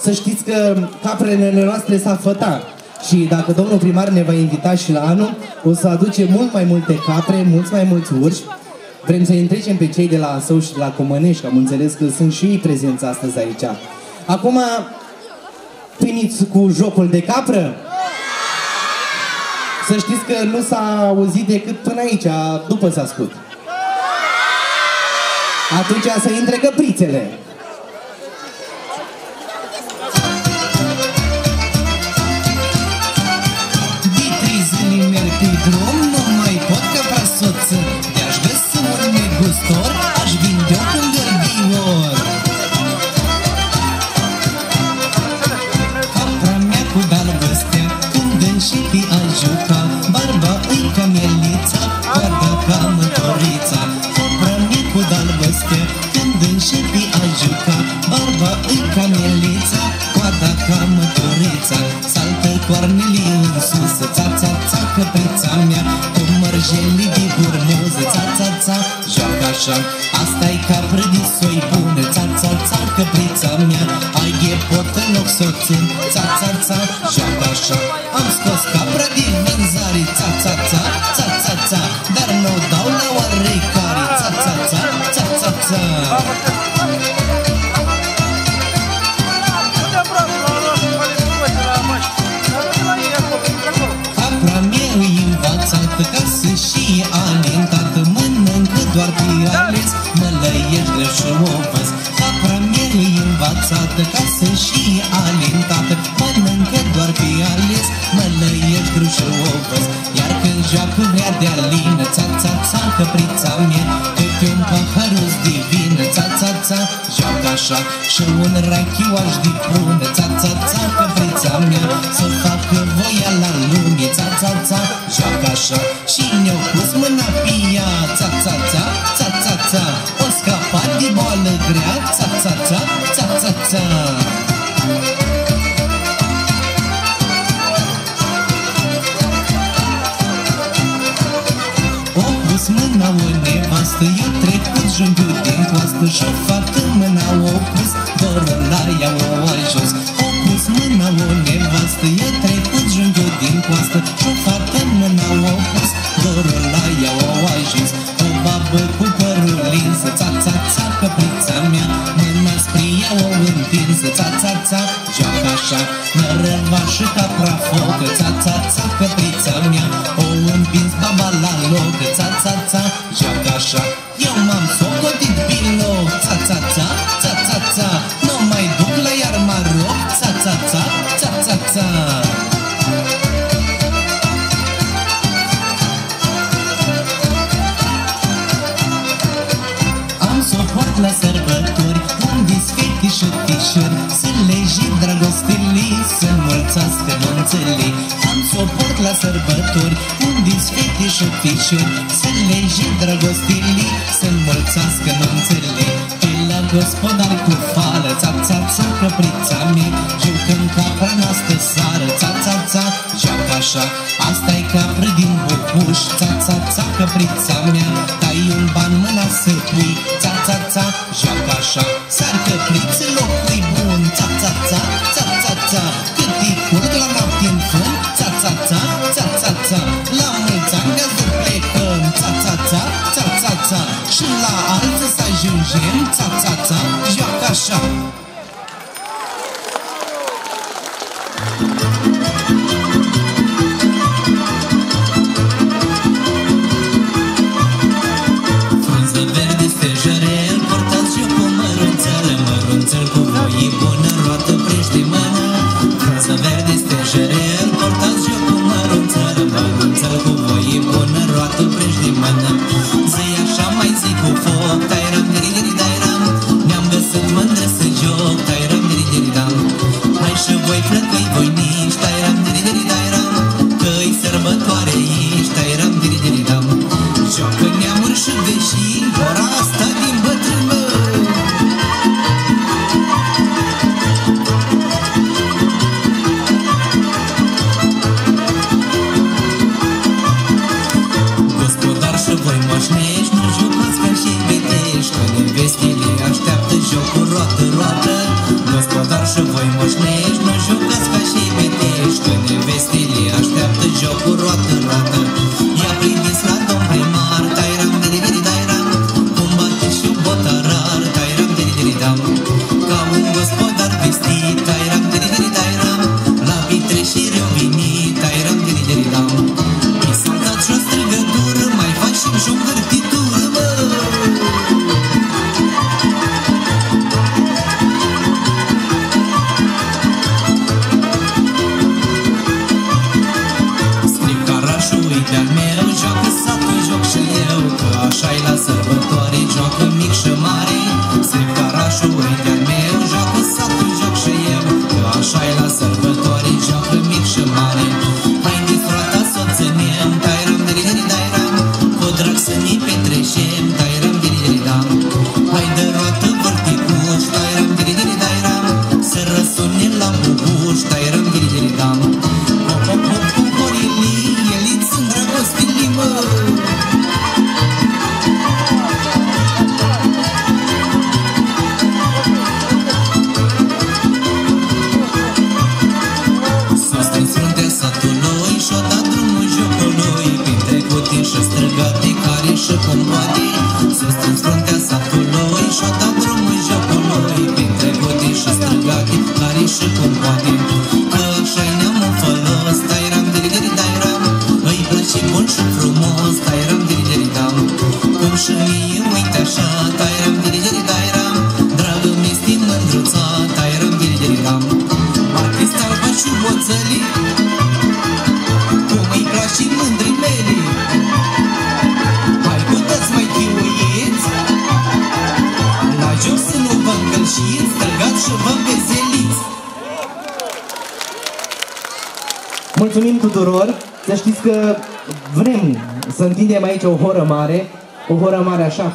Să știți că caprele noastre s-a fătat. Și dacă domnul primar ne va invita și la anul, o să aduce mult mai multe capre, mulți mai mulți urși. Vrem să întrecem pe cei de la Său și de la Comănești, am înțeles că sunt și ei prezenți astăzi aici. Acum, primiți cu jocul de capră? Să știți că nu s-a auzit decât până aici, după s-a scut. Atunci să intre căprițele. sauter, ça. Așa Și un rachiu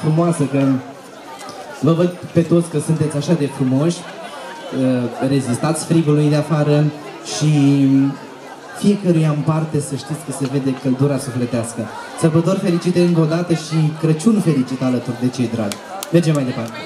frumoasă, că vă văd pe toți că sunteți așa de frumoși, uh, rezistați frigului de afară și fiecăruia în parte să știți că se vede căldura sufletească. Sărbători fericite încă o dată și Crăciun fericit alături de cei dragi. Mergem mai departe.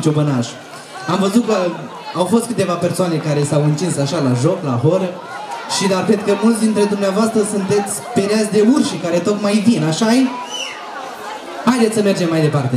ciobănaș. Am văzut că au fost câteva persoane care s-au încins așa la joc, la horă, și dar cred că mulți dintre dumneavoastră sunteți speriați de urși care tocmai vin, așa -i? Haideți să mergem mai departe.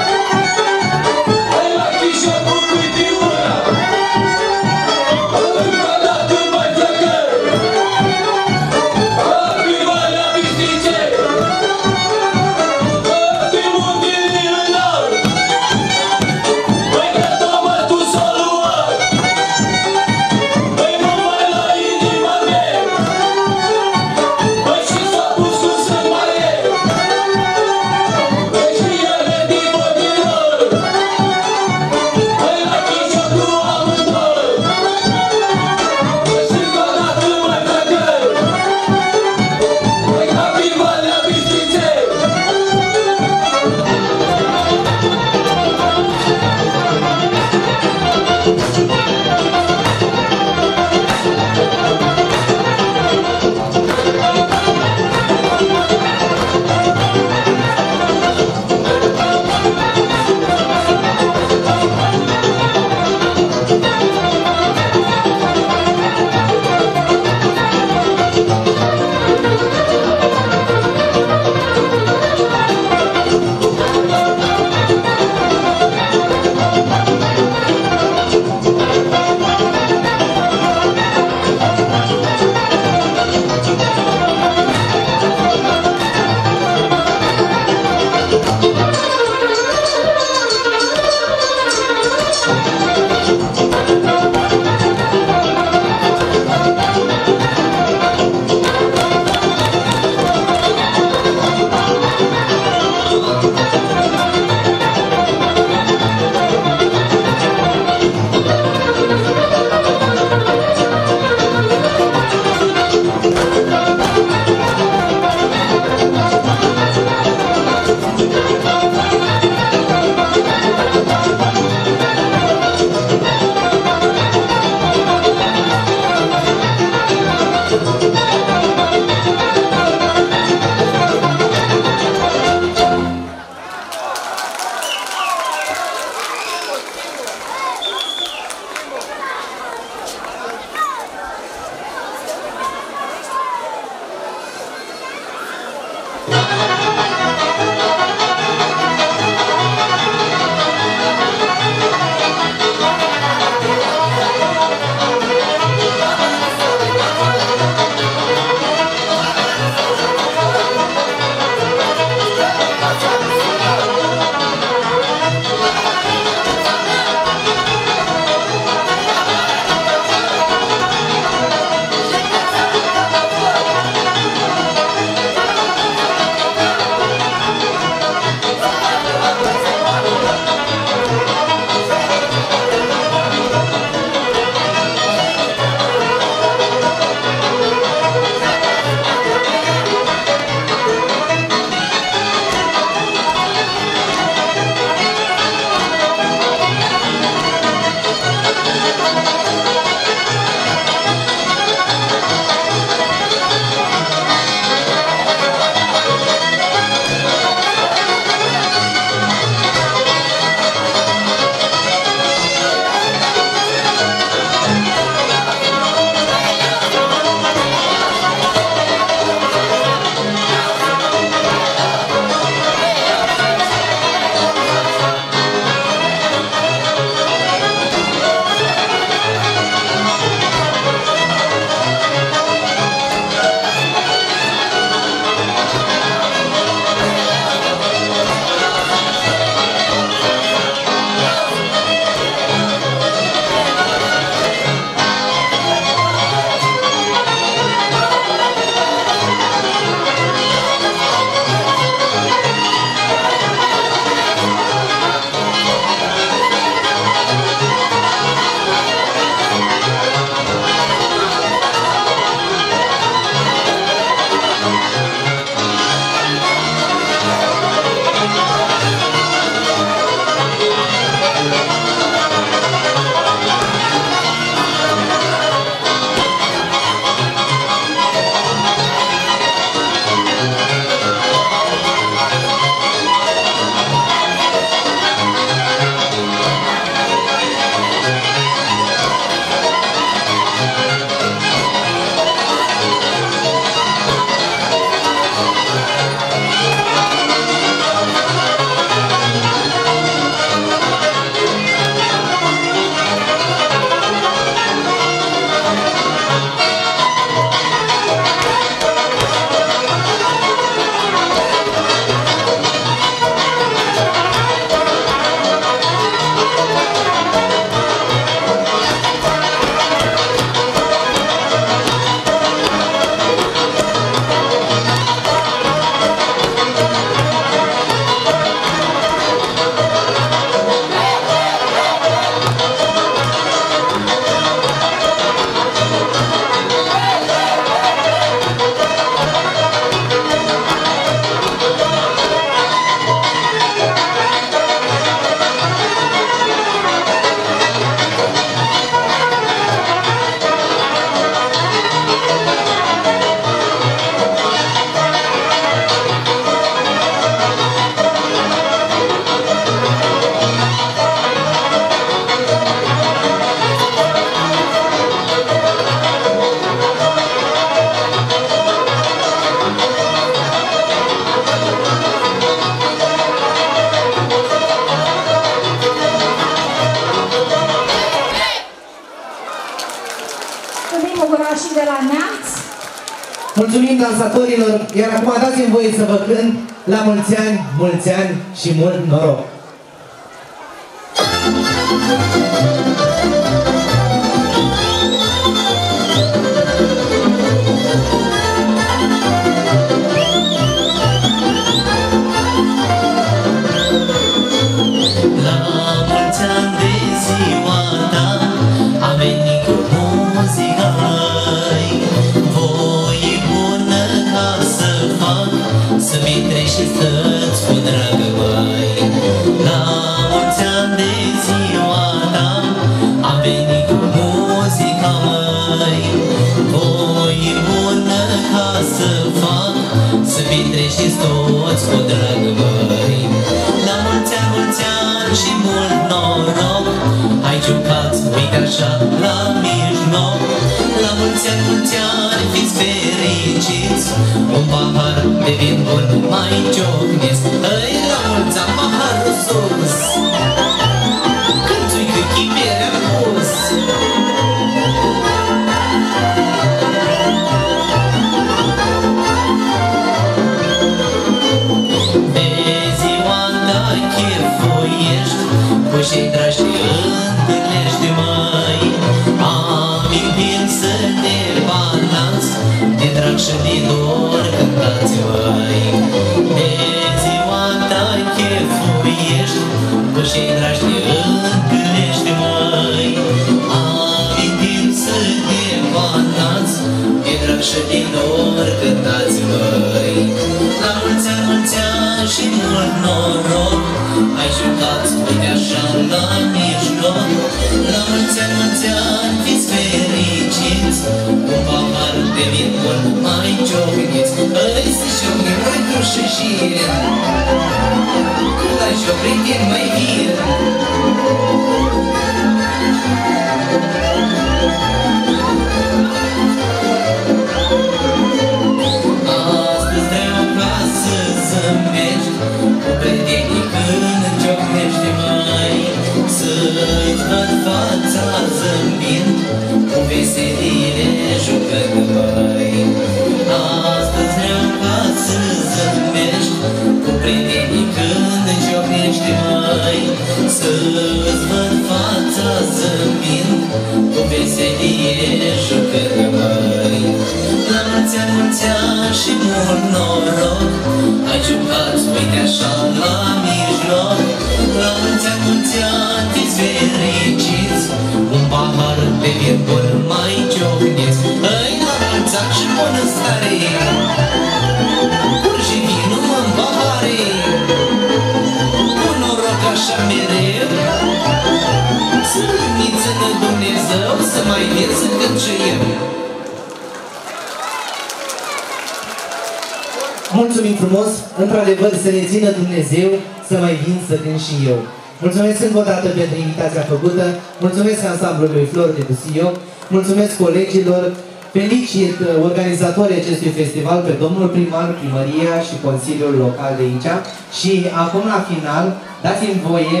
Colegilor, felicit uh, organizatorii acestui festival pe domnul primar, primăria și Consiliul Local de aici și acum la final dați-mi voie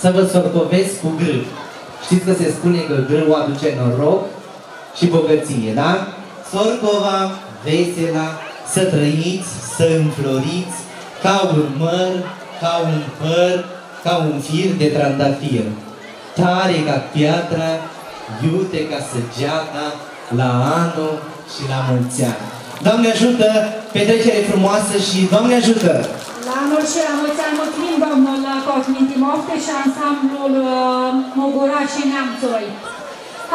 să vă sorcovesc cu grâu. Știți că se spune că grâu aduce noroc și bogăție, da? Sorcova, vesela, să trăiți, să înfloriți, ca un măr, ca un păr, ca un fir de trandafir. Tare ca piatra, iute ca săgeata, la anul și la mulți ani. Doamne ajută, petrecere frumoasă și Doamne ajută! La anul și la mulți ani mulțumim domnul Cosmin Timofte și ansamblul uh, Mogura și Neamțului.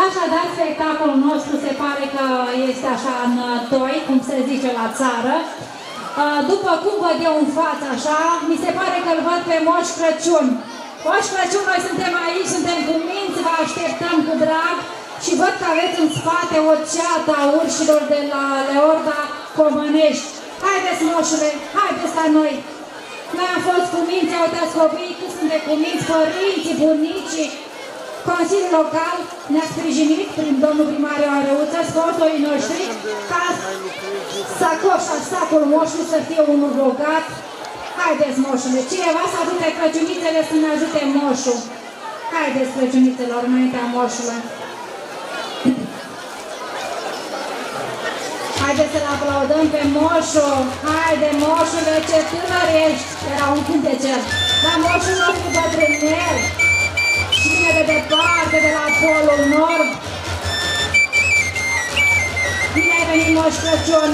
Așadar, spectacolul nostru se pare că este așa în uh, toi, cum se zice la țară. Uh, După cum văd eu în față așa, mi se pare că îl văd pe Moș Crăciun. Moș Crăciun, noi suntem aici, suntem cu minți, vă așteptăm cu drag și văd că aveți în spate o ceată a urșilor de la Leorda Comănești. Haideți, moșule, haideți la noi! Noi am fost cu minți, uitați copiii, cât sunt de cu minți, părinții, bunicii, Consiliul Local ne-a sprijinit prin domnul primar Arăuță, sponsorii noștri, ca sacoșa, sacul moșului să fie unul bogat. Haideți, moșule, cineva să ajute Crăciunițele să ne ajute moșul. Haideți, Crăciunițelor, înaintea moșului. Haideți să-l aplaudăm pe Moșu! Haide, Moșule, ce tânăr ești! Era un cântecel. Dar Moșul nostru bătrânel și vine de departe, de la Polul Nord. Bine ai venit, Moș Crăciun!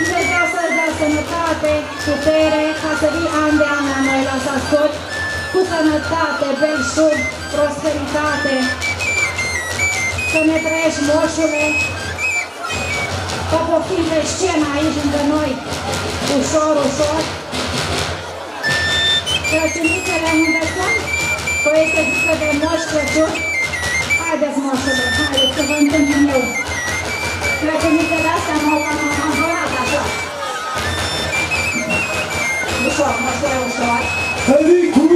Dumnezeu să-ți dea sănătate, putere, ca să vii an de an la noi la Sascot, cu sănătate, belșug, prosperitate, să ne trăiești, moșule, să poftim pe scenă aici lângă noi, ușor, ușor. Crăciunițele unde sunt? Că este zică de moș Crăciun? Haideți, moșule, haideți să vă întâlnim eu. Crăciunițele astea m-au cam amazorat așa. Ușor, moșule, ușor. Hăricuc,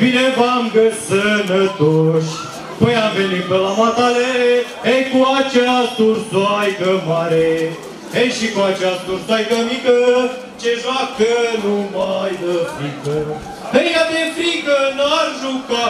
bine v-am găsit sănătoși. Păi am venit pe la matale, ei cu acea stursoaică mare, ei și cu acea stursoaică mică, ce joacă nu mai dă frică. Ei ea de frică n-ar juca,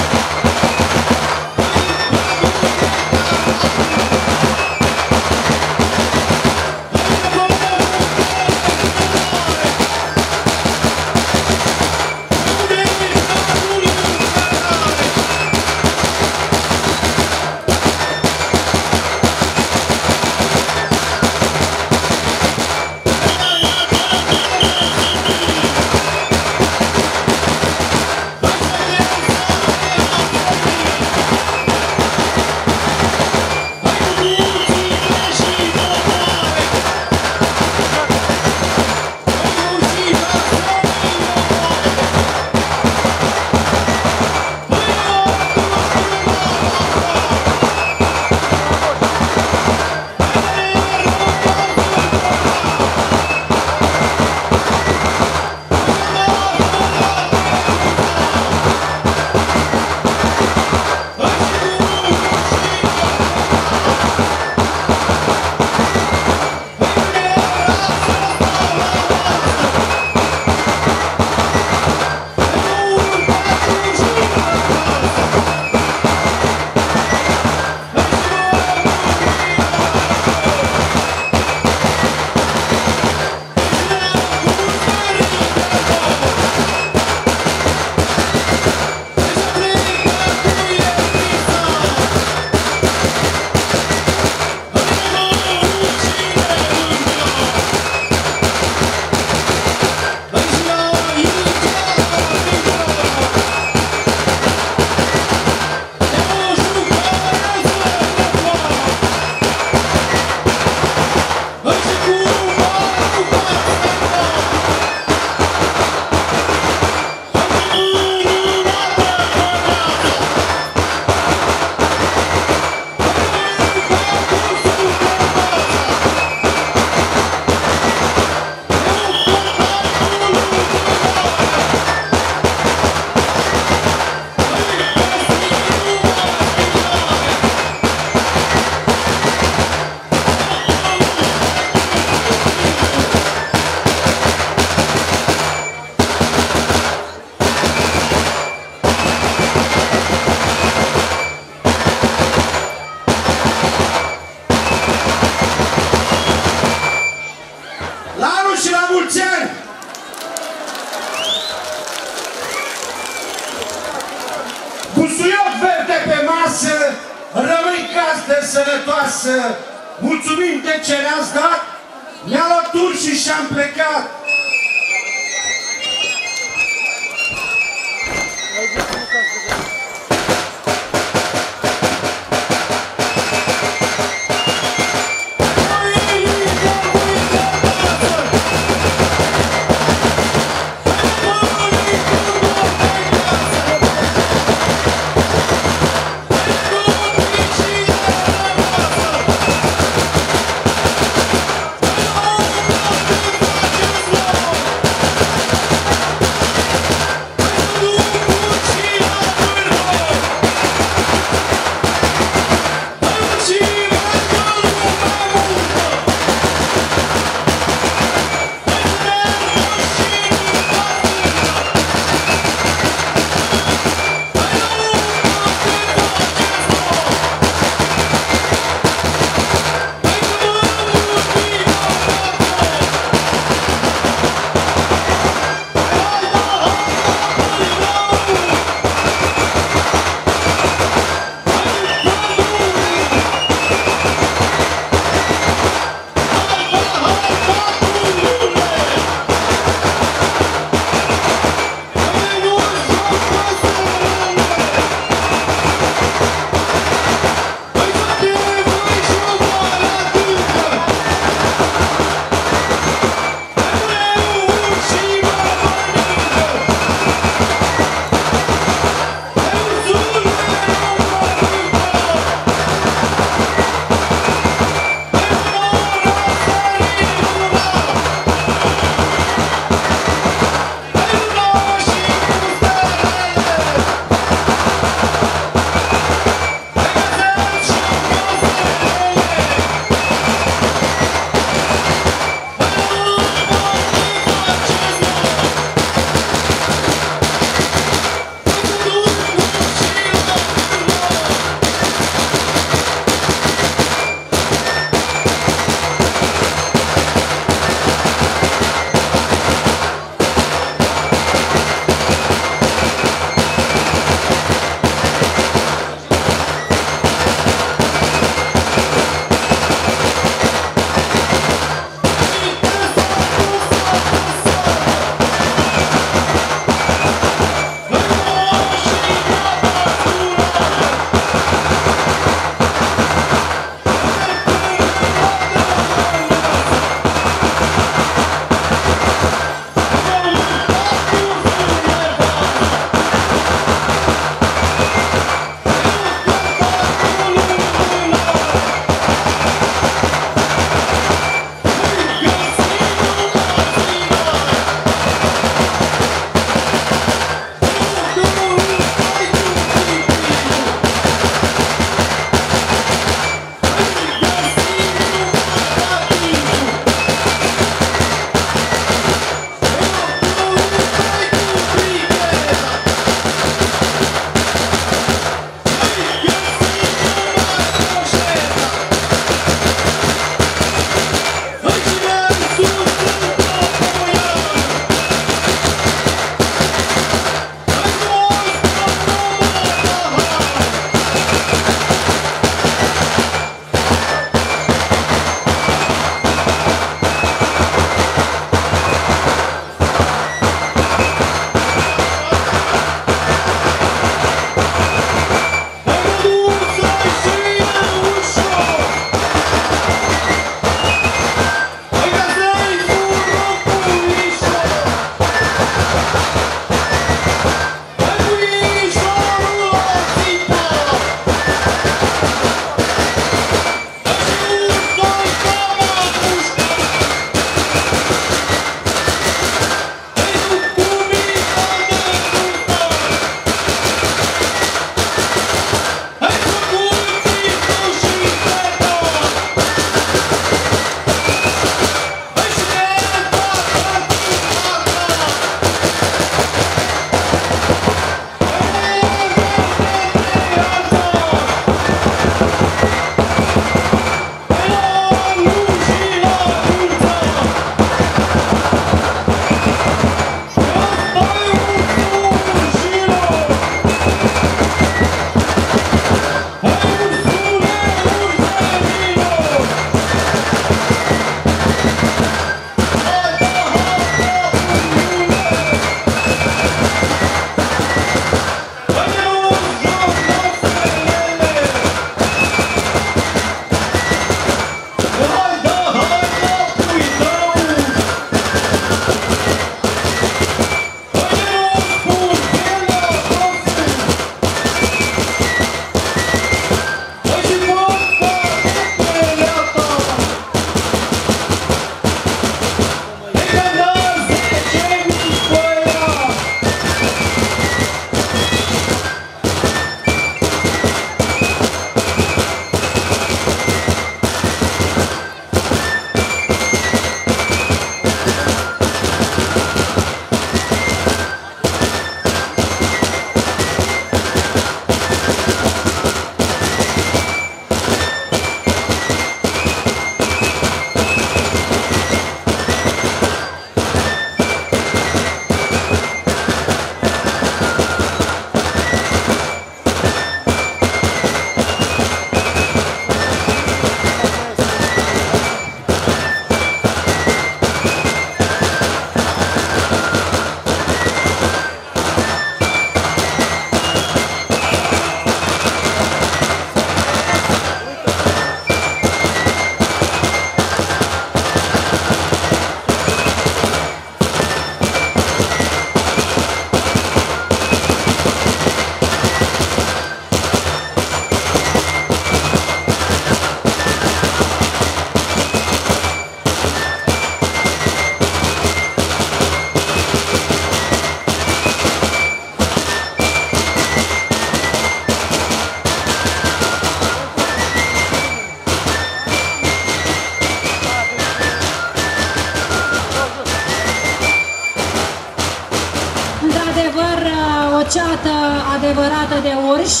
uh, o ceată adevărată de urși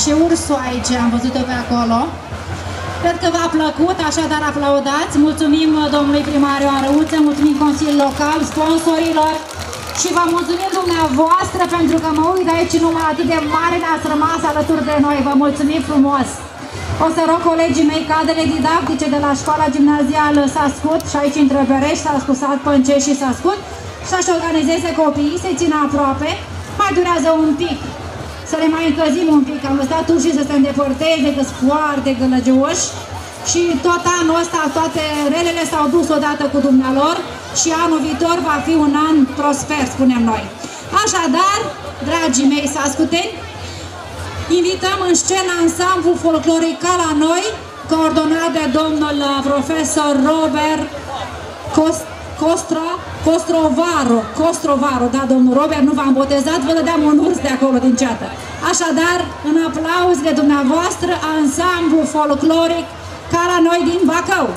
și ursul aici, am văzut-o pe acolo. Cred că v-a plăcut, așadar aplaudați. Mulțumim uh, domnului primar Ioan Răuță, mulțumim Consiliul Local, sponsorilor și vă mulțumim dumneavoastră pentru că mă uit aici numai atât de mare ne-ați rămas alături de noi. Vă mulțumim frumos! O să rog colegii mei cadrele didactice de la școala gimnazială Sascut și aici între Berești, Sascut, Sat, Pâncești și Sascut să-și organizeze copiii, să țină aproape. Mai durează un pic să le mai încălzim un pic. Am lăsat ușii să se îndepărteze, că sunt foarte gălăgioși. Și tot anul ăsta, toate relele s-au dus odată cu dumnealor și anul viitor va fi un an prosper, spunem noi. Așadar, dragii mei sascuteni, invităm în scenă ansamblu folcloric ca la noi, coordonat de domnul uh, profesor Robert Cost Costro, Costrovaro, Costrovaro, da, domnul Robert, nu v-am botezat, vă dădeam un urs de acolo din ceată. Așadar, în aplauzele dumneavoastră, ansamblu folcloric ca la noi din Bacău.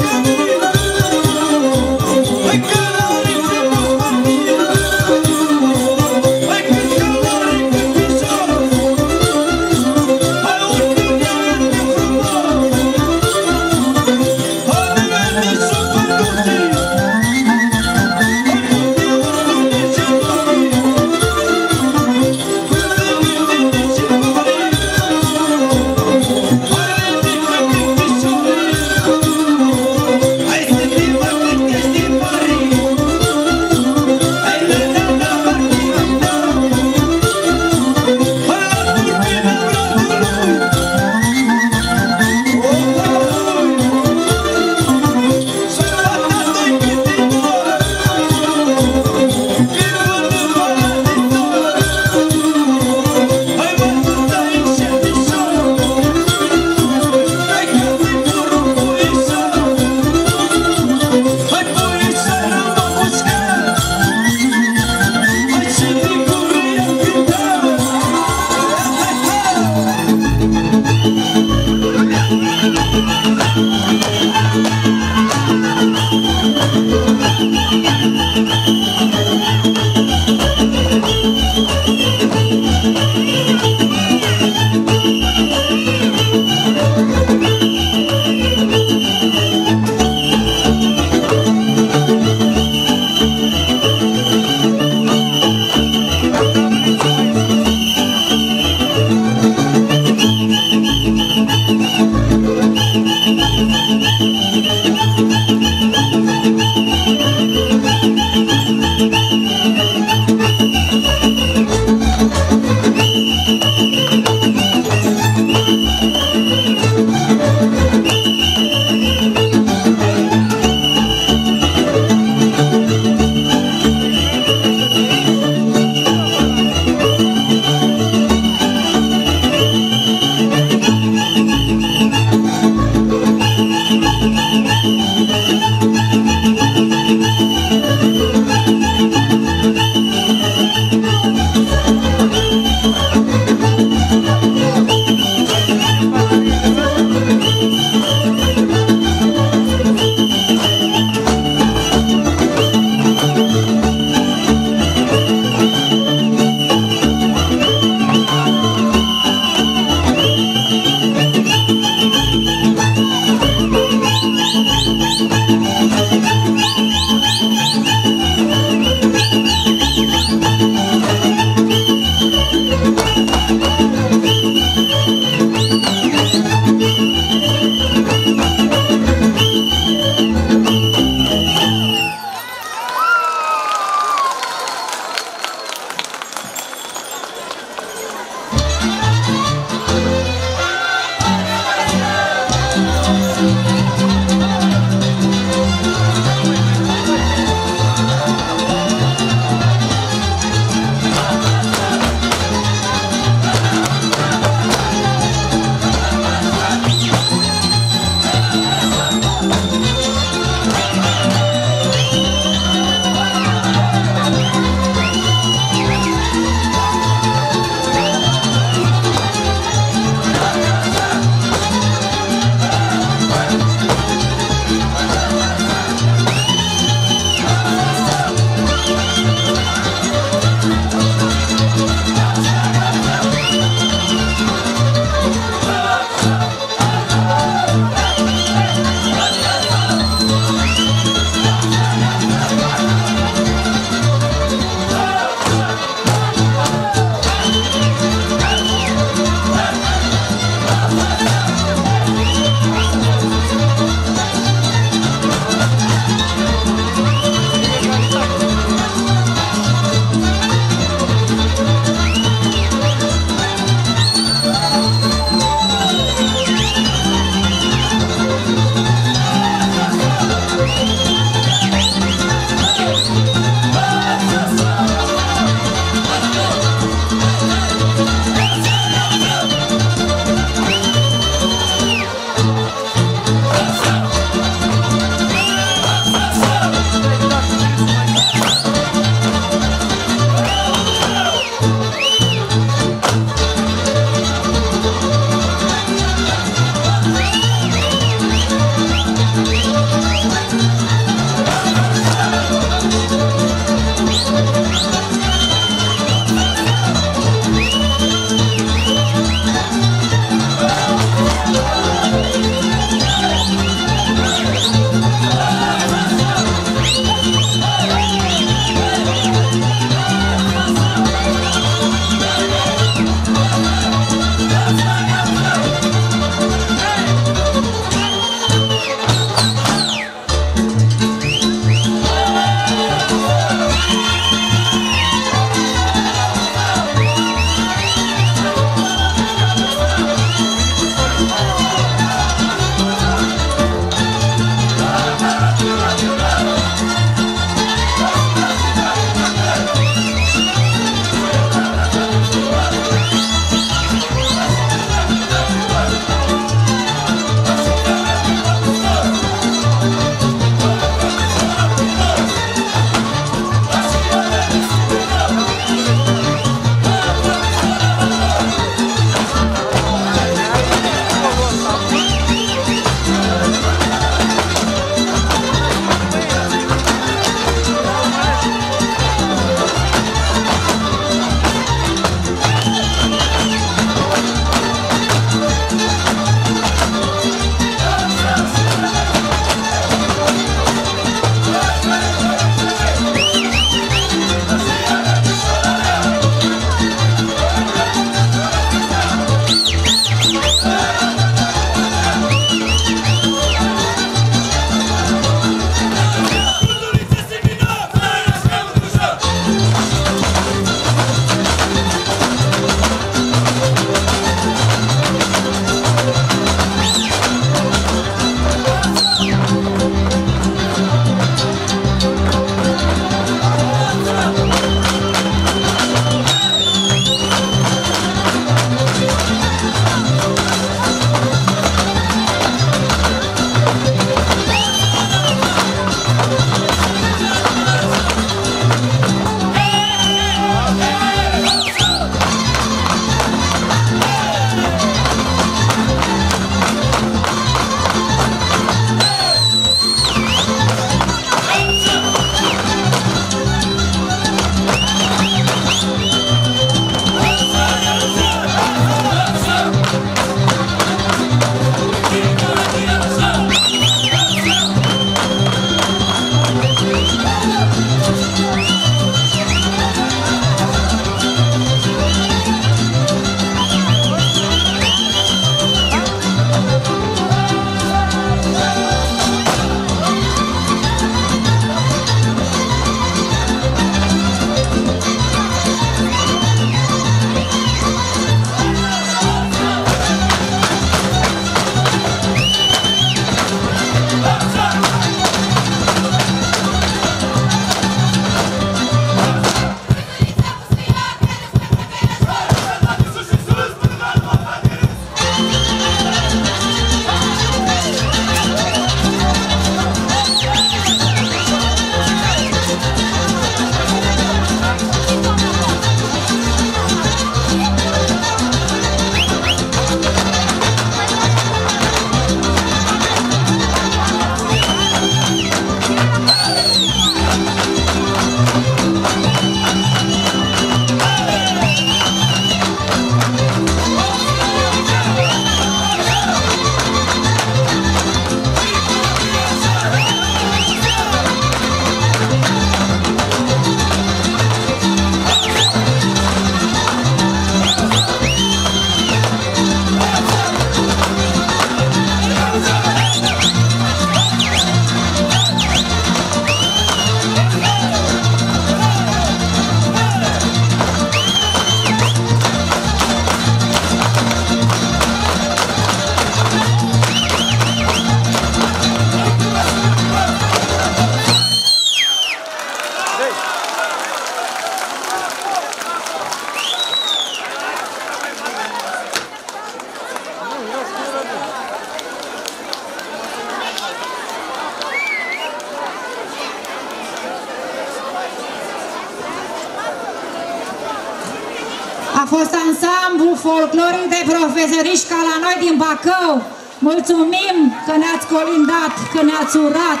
De profesoriști ca la noi din Bacău. Mulțumim că ne-ați colindat, că ne-ați urat.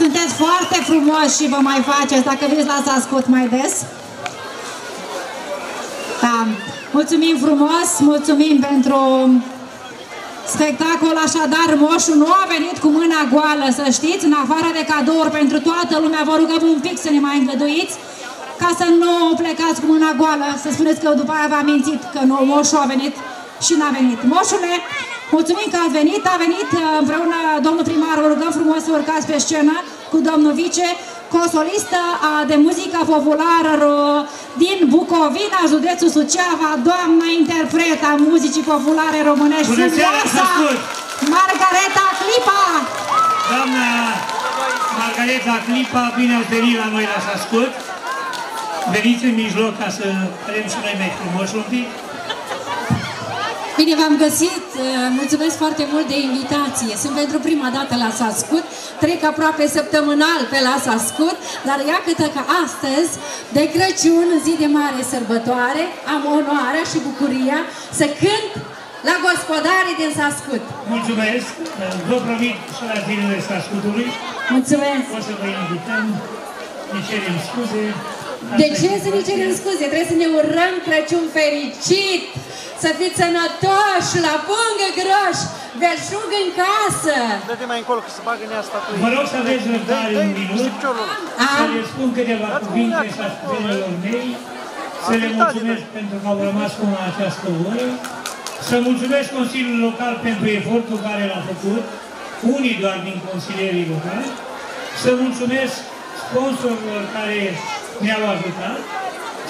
Sunteți foarte frumoși și vă mai faceți dacă vreți la să ascult mai des. Da. Mulțumim frumos, mulțumim pentru spectacol. Așadar, moșul nu a venit cu mâna goală, să știți, în afară de cadouri pentru toată lumea. Vă rugăm un pic să ne mai îngăduiți ca să nu plecați cu mâna goală, să spuneți că după aia v-a mințit că nu, moșul a venit și n-a venit. Moșule, mulțumim că ați venit, a venit uh, împreună domnul primar, vă rugăm frumos să urcați pe scenă cu domnul vice, cu o solistă a- de muzică populară ro- din Bucovina, județul Suceava, doamna interpretă a muzicii populare românești, Bună seara, frumoasa să ascult! Margareta Clipa! Doamna Margareta Clipa, bine ați venit la noi la Sascut. Veniți în mijloc ca să vedem și noi mai frumos un pic. Bine v-am găsit, Uh, mulțumesc foarte mult de invitație. Sunt pentru prima dată la Sascut, trec aproape săptămânal pe la Sascut, dar iată că astăzi, de Crăciun, în zi de mare sărbătoare, am onoarea și bucuria să cânt la gospodarii din Sascut. Mulțumesc, vă promit și la zilele Sascutului. Mulțumesc! O să vă invităm, ne cerem scuze. De ce să ne cerem scuze? Trebuie să ne urăm Crăciun fericit, să fiți sănătoși, la pungă groși, belșug în casă. Dă-te mai încolo, că se bagă în ea statuie. Vă rog să aveți răbdare un minut, să le spun câteva cuvinte sascutenilor mei, să le mulțumesc pentru că au rămas până la această oră, să mulțumesc Consiliul Local pentru efortul care l-a făcut, unii doar din consilierii locali, să mulțumesc sponsorilor care ne-au ajutat,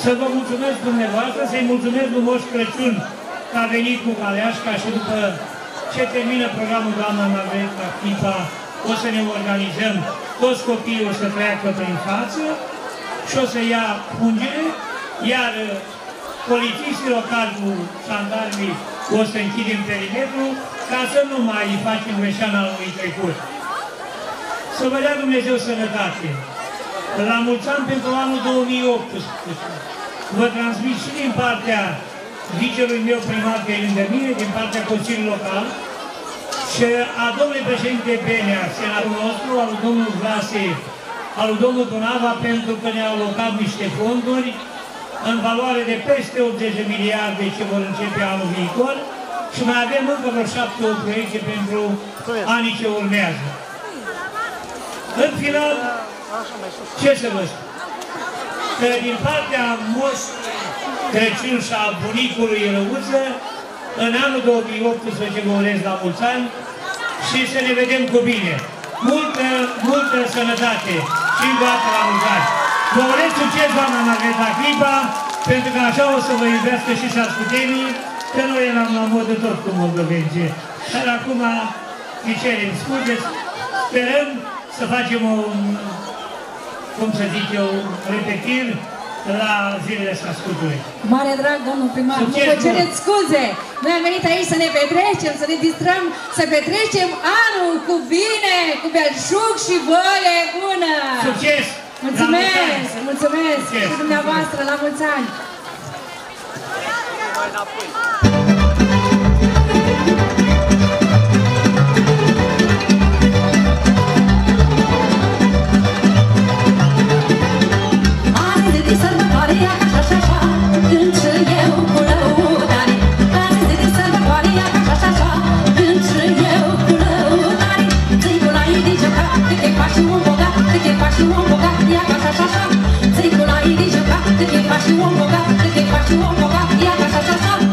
să vă mulțumesc dumneavoastră, să-i mulțumesc lui Moș Crăciun că a venit cu Caleașca și după ce termină programul doamna Margareta Clipa, o să ne organizăm, toți copiii o să treacă prin față și o să ia fungile, iar uh, polițiștii locali cu sandarmii o să închidem perimetrul ca să nu mai facem greșeala anului trecut. Să vă dea Dumnezeu sănătate. La mulți ani pentru anul 2018. Vă transmit și din partea vicelui meu primar de lângă mine, din partea Consiliului Local, și a domnului președinte Benea, senatul nostru, al lui domnul Vlase, al lui domnul Donava, pentru că ne-au alocat niște fonduri în valoare de peste 80 de miliarde ce vor începe anul viitor și mai avem încă vreo 7 proiecte pentru anii ce urmează. În final, ce să vă spun? Că din partea Moș Crăciun și a bunicului Răuță, în anul 2018 vă urez la mulți ani și să ne vedem cu bine. Multă, multă sănătate și încă la mulți ani. Vă urez succes, doamna Margareta Clipa, pentru că așa o să vă iubească și sascutenii, că noi eram la modă tot cu moldovence. Dar acum îi cerem scuze, sperăm să facem un, cum să zic eu, repetir la zilele Sascutului. Mare drag, domnul primar, nu Succes vă mult! cereți scuze. Noi am venit aici să ne petrecem, să ne distrăm, să petrecem anul cu bine, cu belșug și voie bună. Succes! Mulțumesc, La mulți ani! mulțumesc Succes! și dumneavoastră, la mulți ani. Mai înapoi. Idii joca, câte faci un bogat, câte faci un bogat, ia ca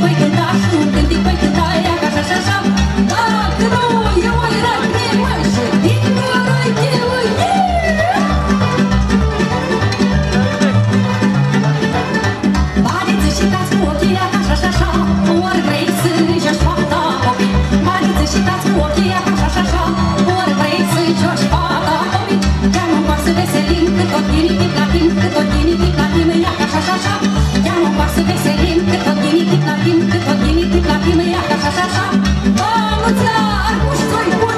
păi cânta, da, un păi cânta, da, ea ca așa și așa. Dar când nu, eu mai mai și din gărai cheu, Bariță și tați cu ochii, ea ca așa și așa. Ori vrei să-i joci fata copii Bariță și cu ochii, ea ca așa și așa. Ori vrei să-i joci fata copii Te-am împart să veselim, cât o tine, tip la timp, cât o tine, tip la timp, ea ca așa și așa. Te-am împart să veselim timp, ia ca așa,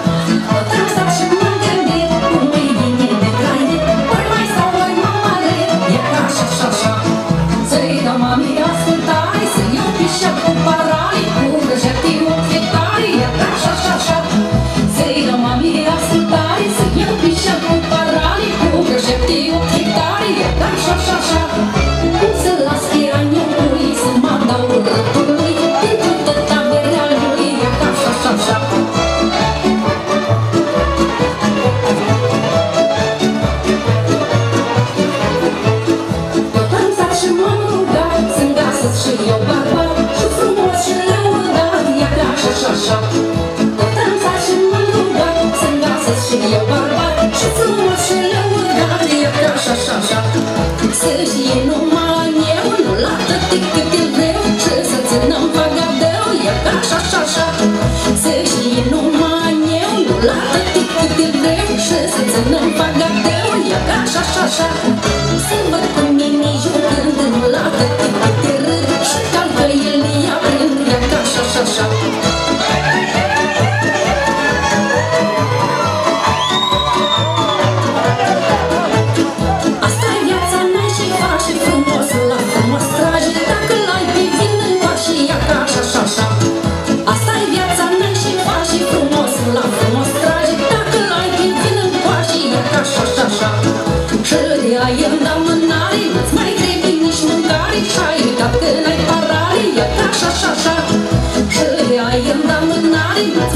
Sao?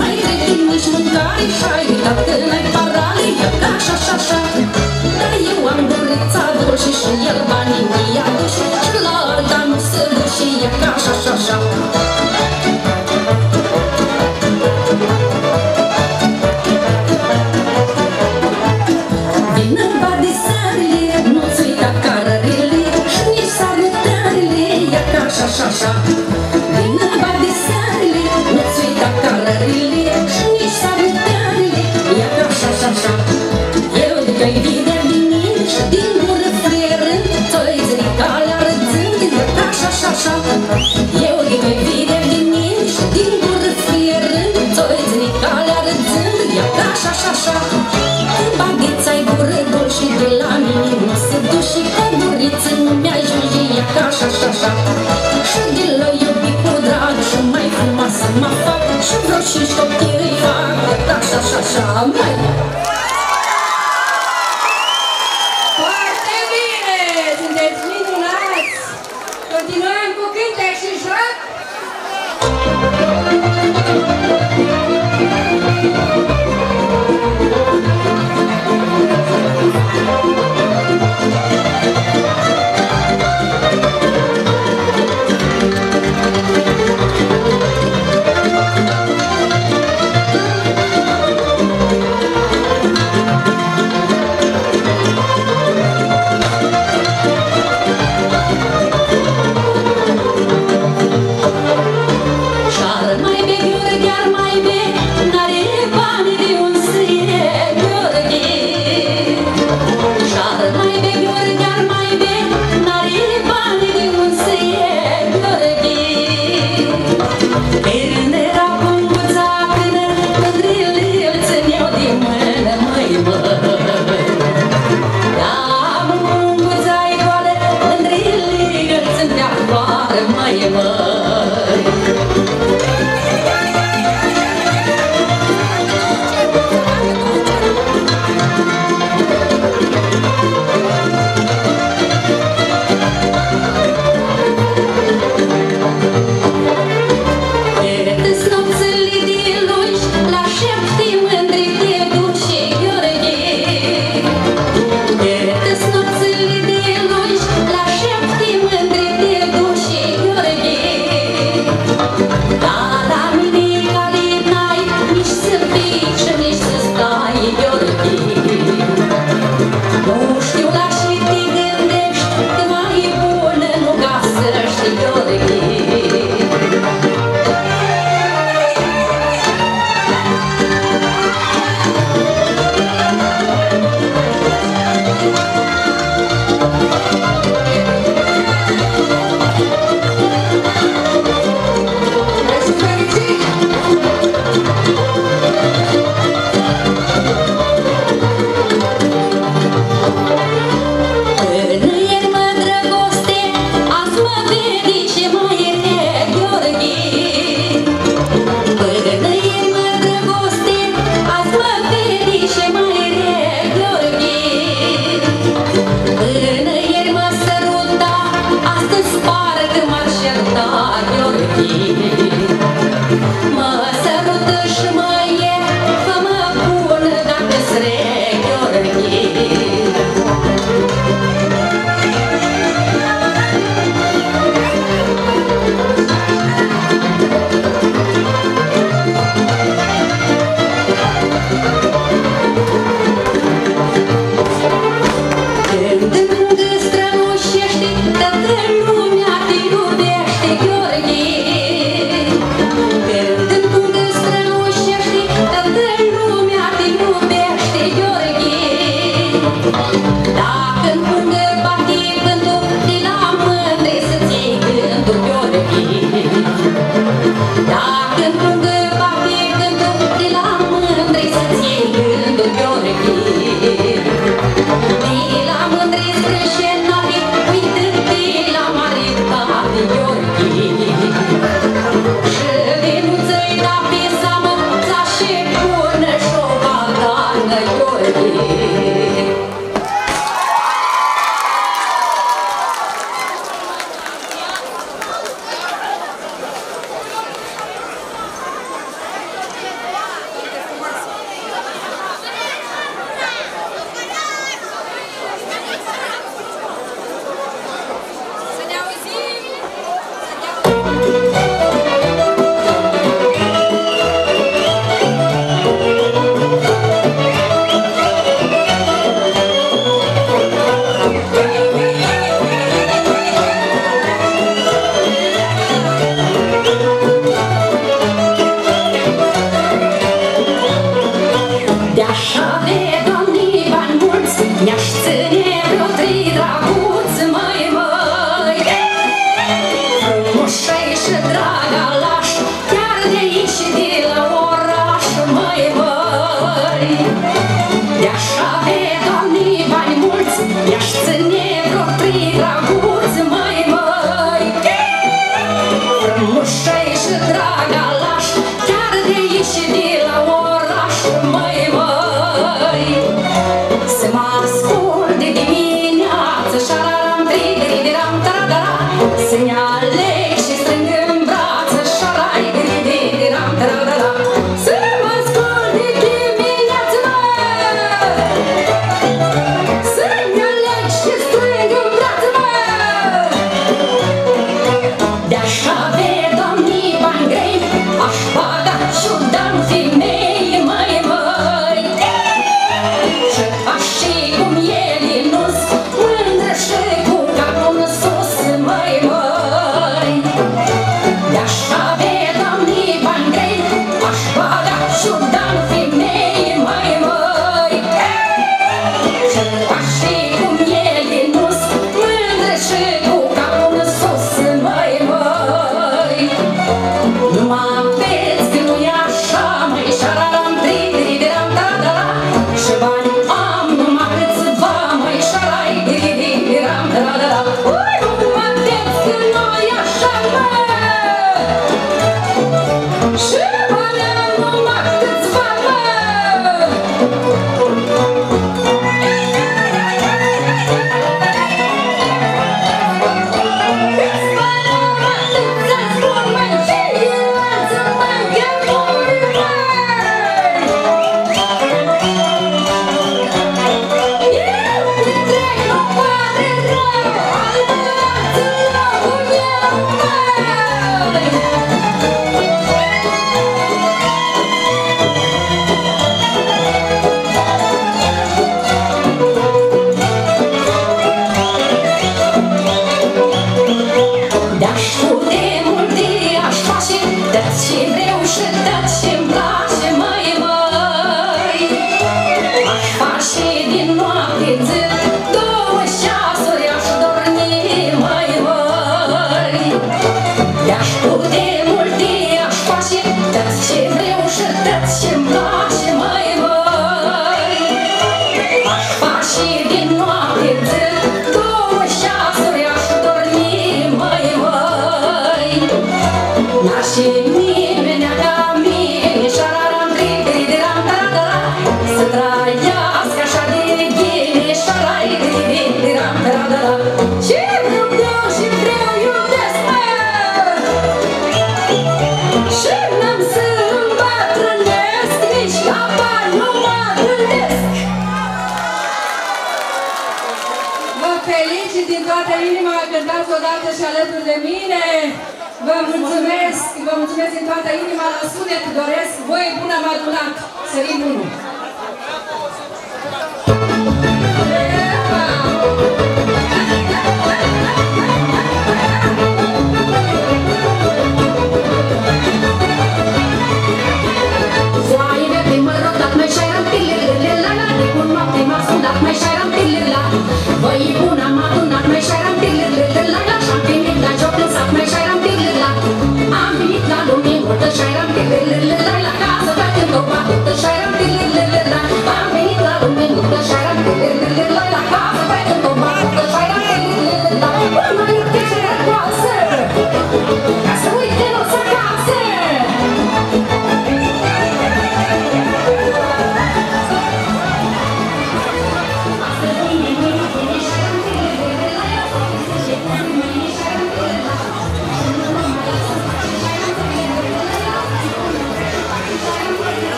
Mai revin nici mâncare Hai, dacă n-ai parale Ia așa, așa, așa. Da, eu am gărița dulce Și el banii mi-a duș Și la alta nu se duce Ia așa, așa, așa. și așa. În bagheță ai gură dor și de la mine Nu se duc și că doriță nu mi-ajunge ea ca așa așa Și de la iubit cu drag și mai frumoasă mă fac Și vreau și ștoptire-i fac, da așa și așa, mai.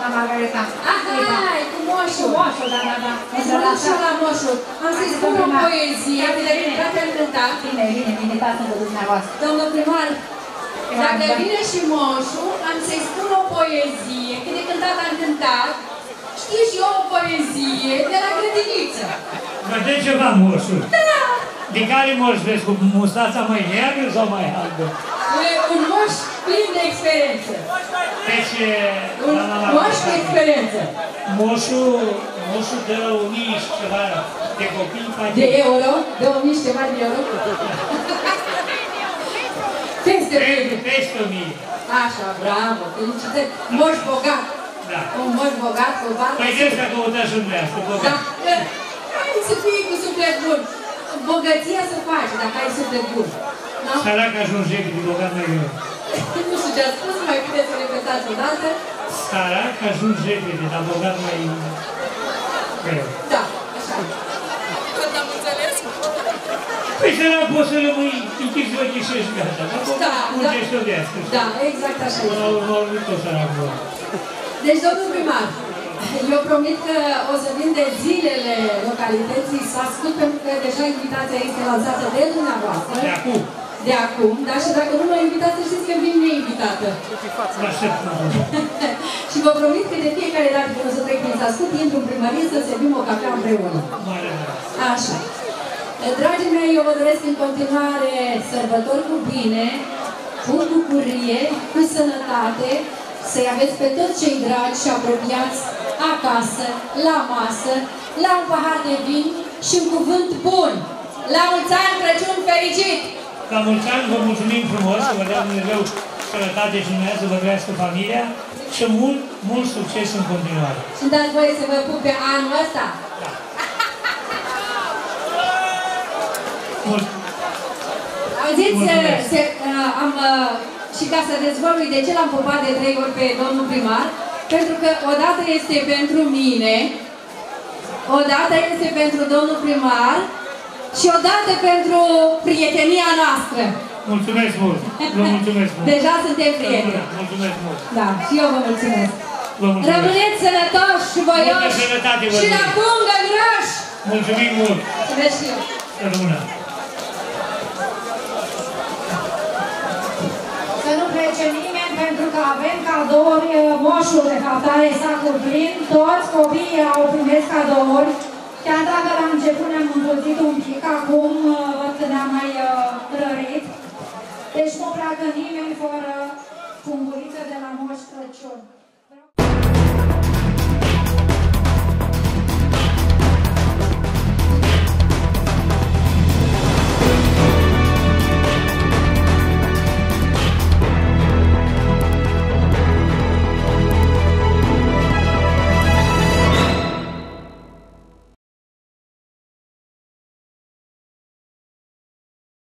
Doamna Margareta. Aha, e cu moșul. Cu moșul, doamna, da. Să luăm și la moșul. Am să-i spun o poezie, Bine, bine. care am cântat. Bine, bine, bine, dați-mi de dumneavoastră. Domnul primar, dacă Da. vine și moșul, am să-i spun o poezie. Când de cântat am cântat, știu și eu o poezie de la grădiniță. Vă de ceva moșul. Da! De care moș vezi? Cu mustața mai neagră sau mai albă? E un moș plin de experiență. Deci, Un la, la, la, moș cu experiență. Moșul, moșul dă o mie și ceva de copii. poate. De euro, de o mie și ceva de euro. Peste Peste, peste o mie. Așa, bravo, felicitări. Moș bogat. Da. Un moș bogat cu barbă. Păi de asta căutați și dumneavoastră, Da. bogat. Hai să fii cu suflet bun. Bogăția se face dacă ai suflet bun. Da? Sărac ajunge de bogat mai greu. Nu știu ce a spus, mai puteți să repetați o dată. Sărac ajunge repede, dar bogat mai greu. Da, așa. Tot am înțeles? Păi sărac poți să rămâi închis ochii și ești gata. Dar bogat Da, muncești da. o viață. Da, exact așa Până la este. urmă, nu tot sărac bun. Deci, domnul primar, eu promit că o să vin de zilele localității să ascult, pentru că deja invitația este lansată de dumneavoastră. De acum. De acum, dar și dacă nu mă invitați, să știți că vin neinvitată. Vă aștept. și vă promit că de fiecare dată când o să trec prin Sascut, intru în primărie să servim o cafea împreună. Mare, mare. Așa. Dragii mei, eu vă doresc în continuare sărbători cu bine, cu bucurie, cu sănătate, să-i aveți pe toți cei dragi și apropiați acasă, la masă, la un pahar de vin și un cuvânt bun. La mulți ani, Crăciun fericit! La mulți ani vă mulțumim frumos, vă dea Dumnezeu sănătate și Dumnezeu să vă crească familia și mult, mult succes în continuare. Și dați voie să vă pup pe anul ăsta? Mult. Auziți, Mulțumesc. se, uh, am, uh, și ca să dezvălui de ce l-am pupat de trei ori pe domnul primar, pentru că odată este pentru mine, odată este pentru domnul primar și odată pentru prietenia noastră. Mulțumesc mult! Vă mulțumesc mult! Deja suntem prieteni. Mulțumesc mult! Da, și eu vă mulțumesc. Vă mulțumesc! Rămâneți sănătoși și Multă voioși sănătate vă și la doresc. pungă groși! Mulțumim mult! Să vezi și eu. Să rămână! Să nu plece nimeni pentru că avem cadouri, moșul de fapt are sacul plin, toți copiii au primit cadouri, chiar dacă la început ne-am împulțit un pic, acum uh, văd că ne-am mai uh, rărit. Deci nu pleacă nimeni fără funguriță de la Moș Crăciun.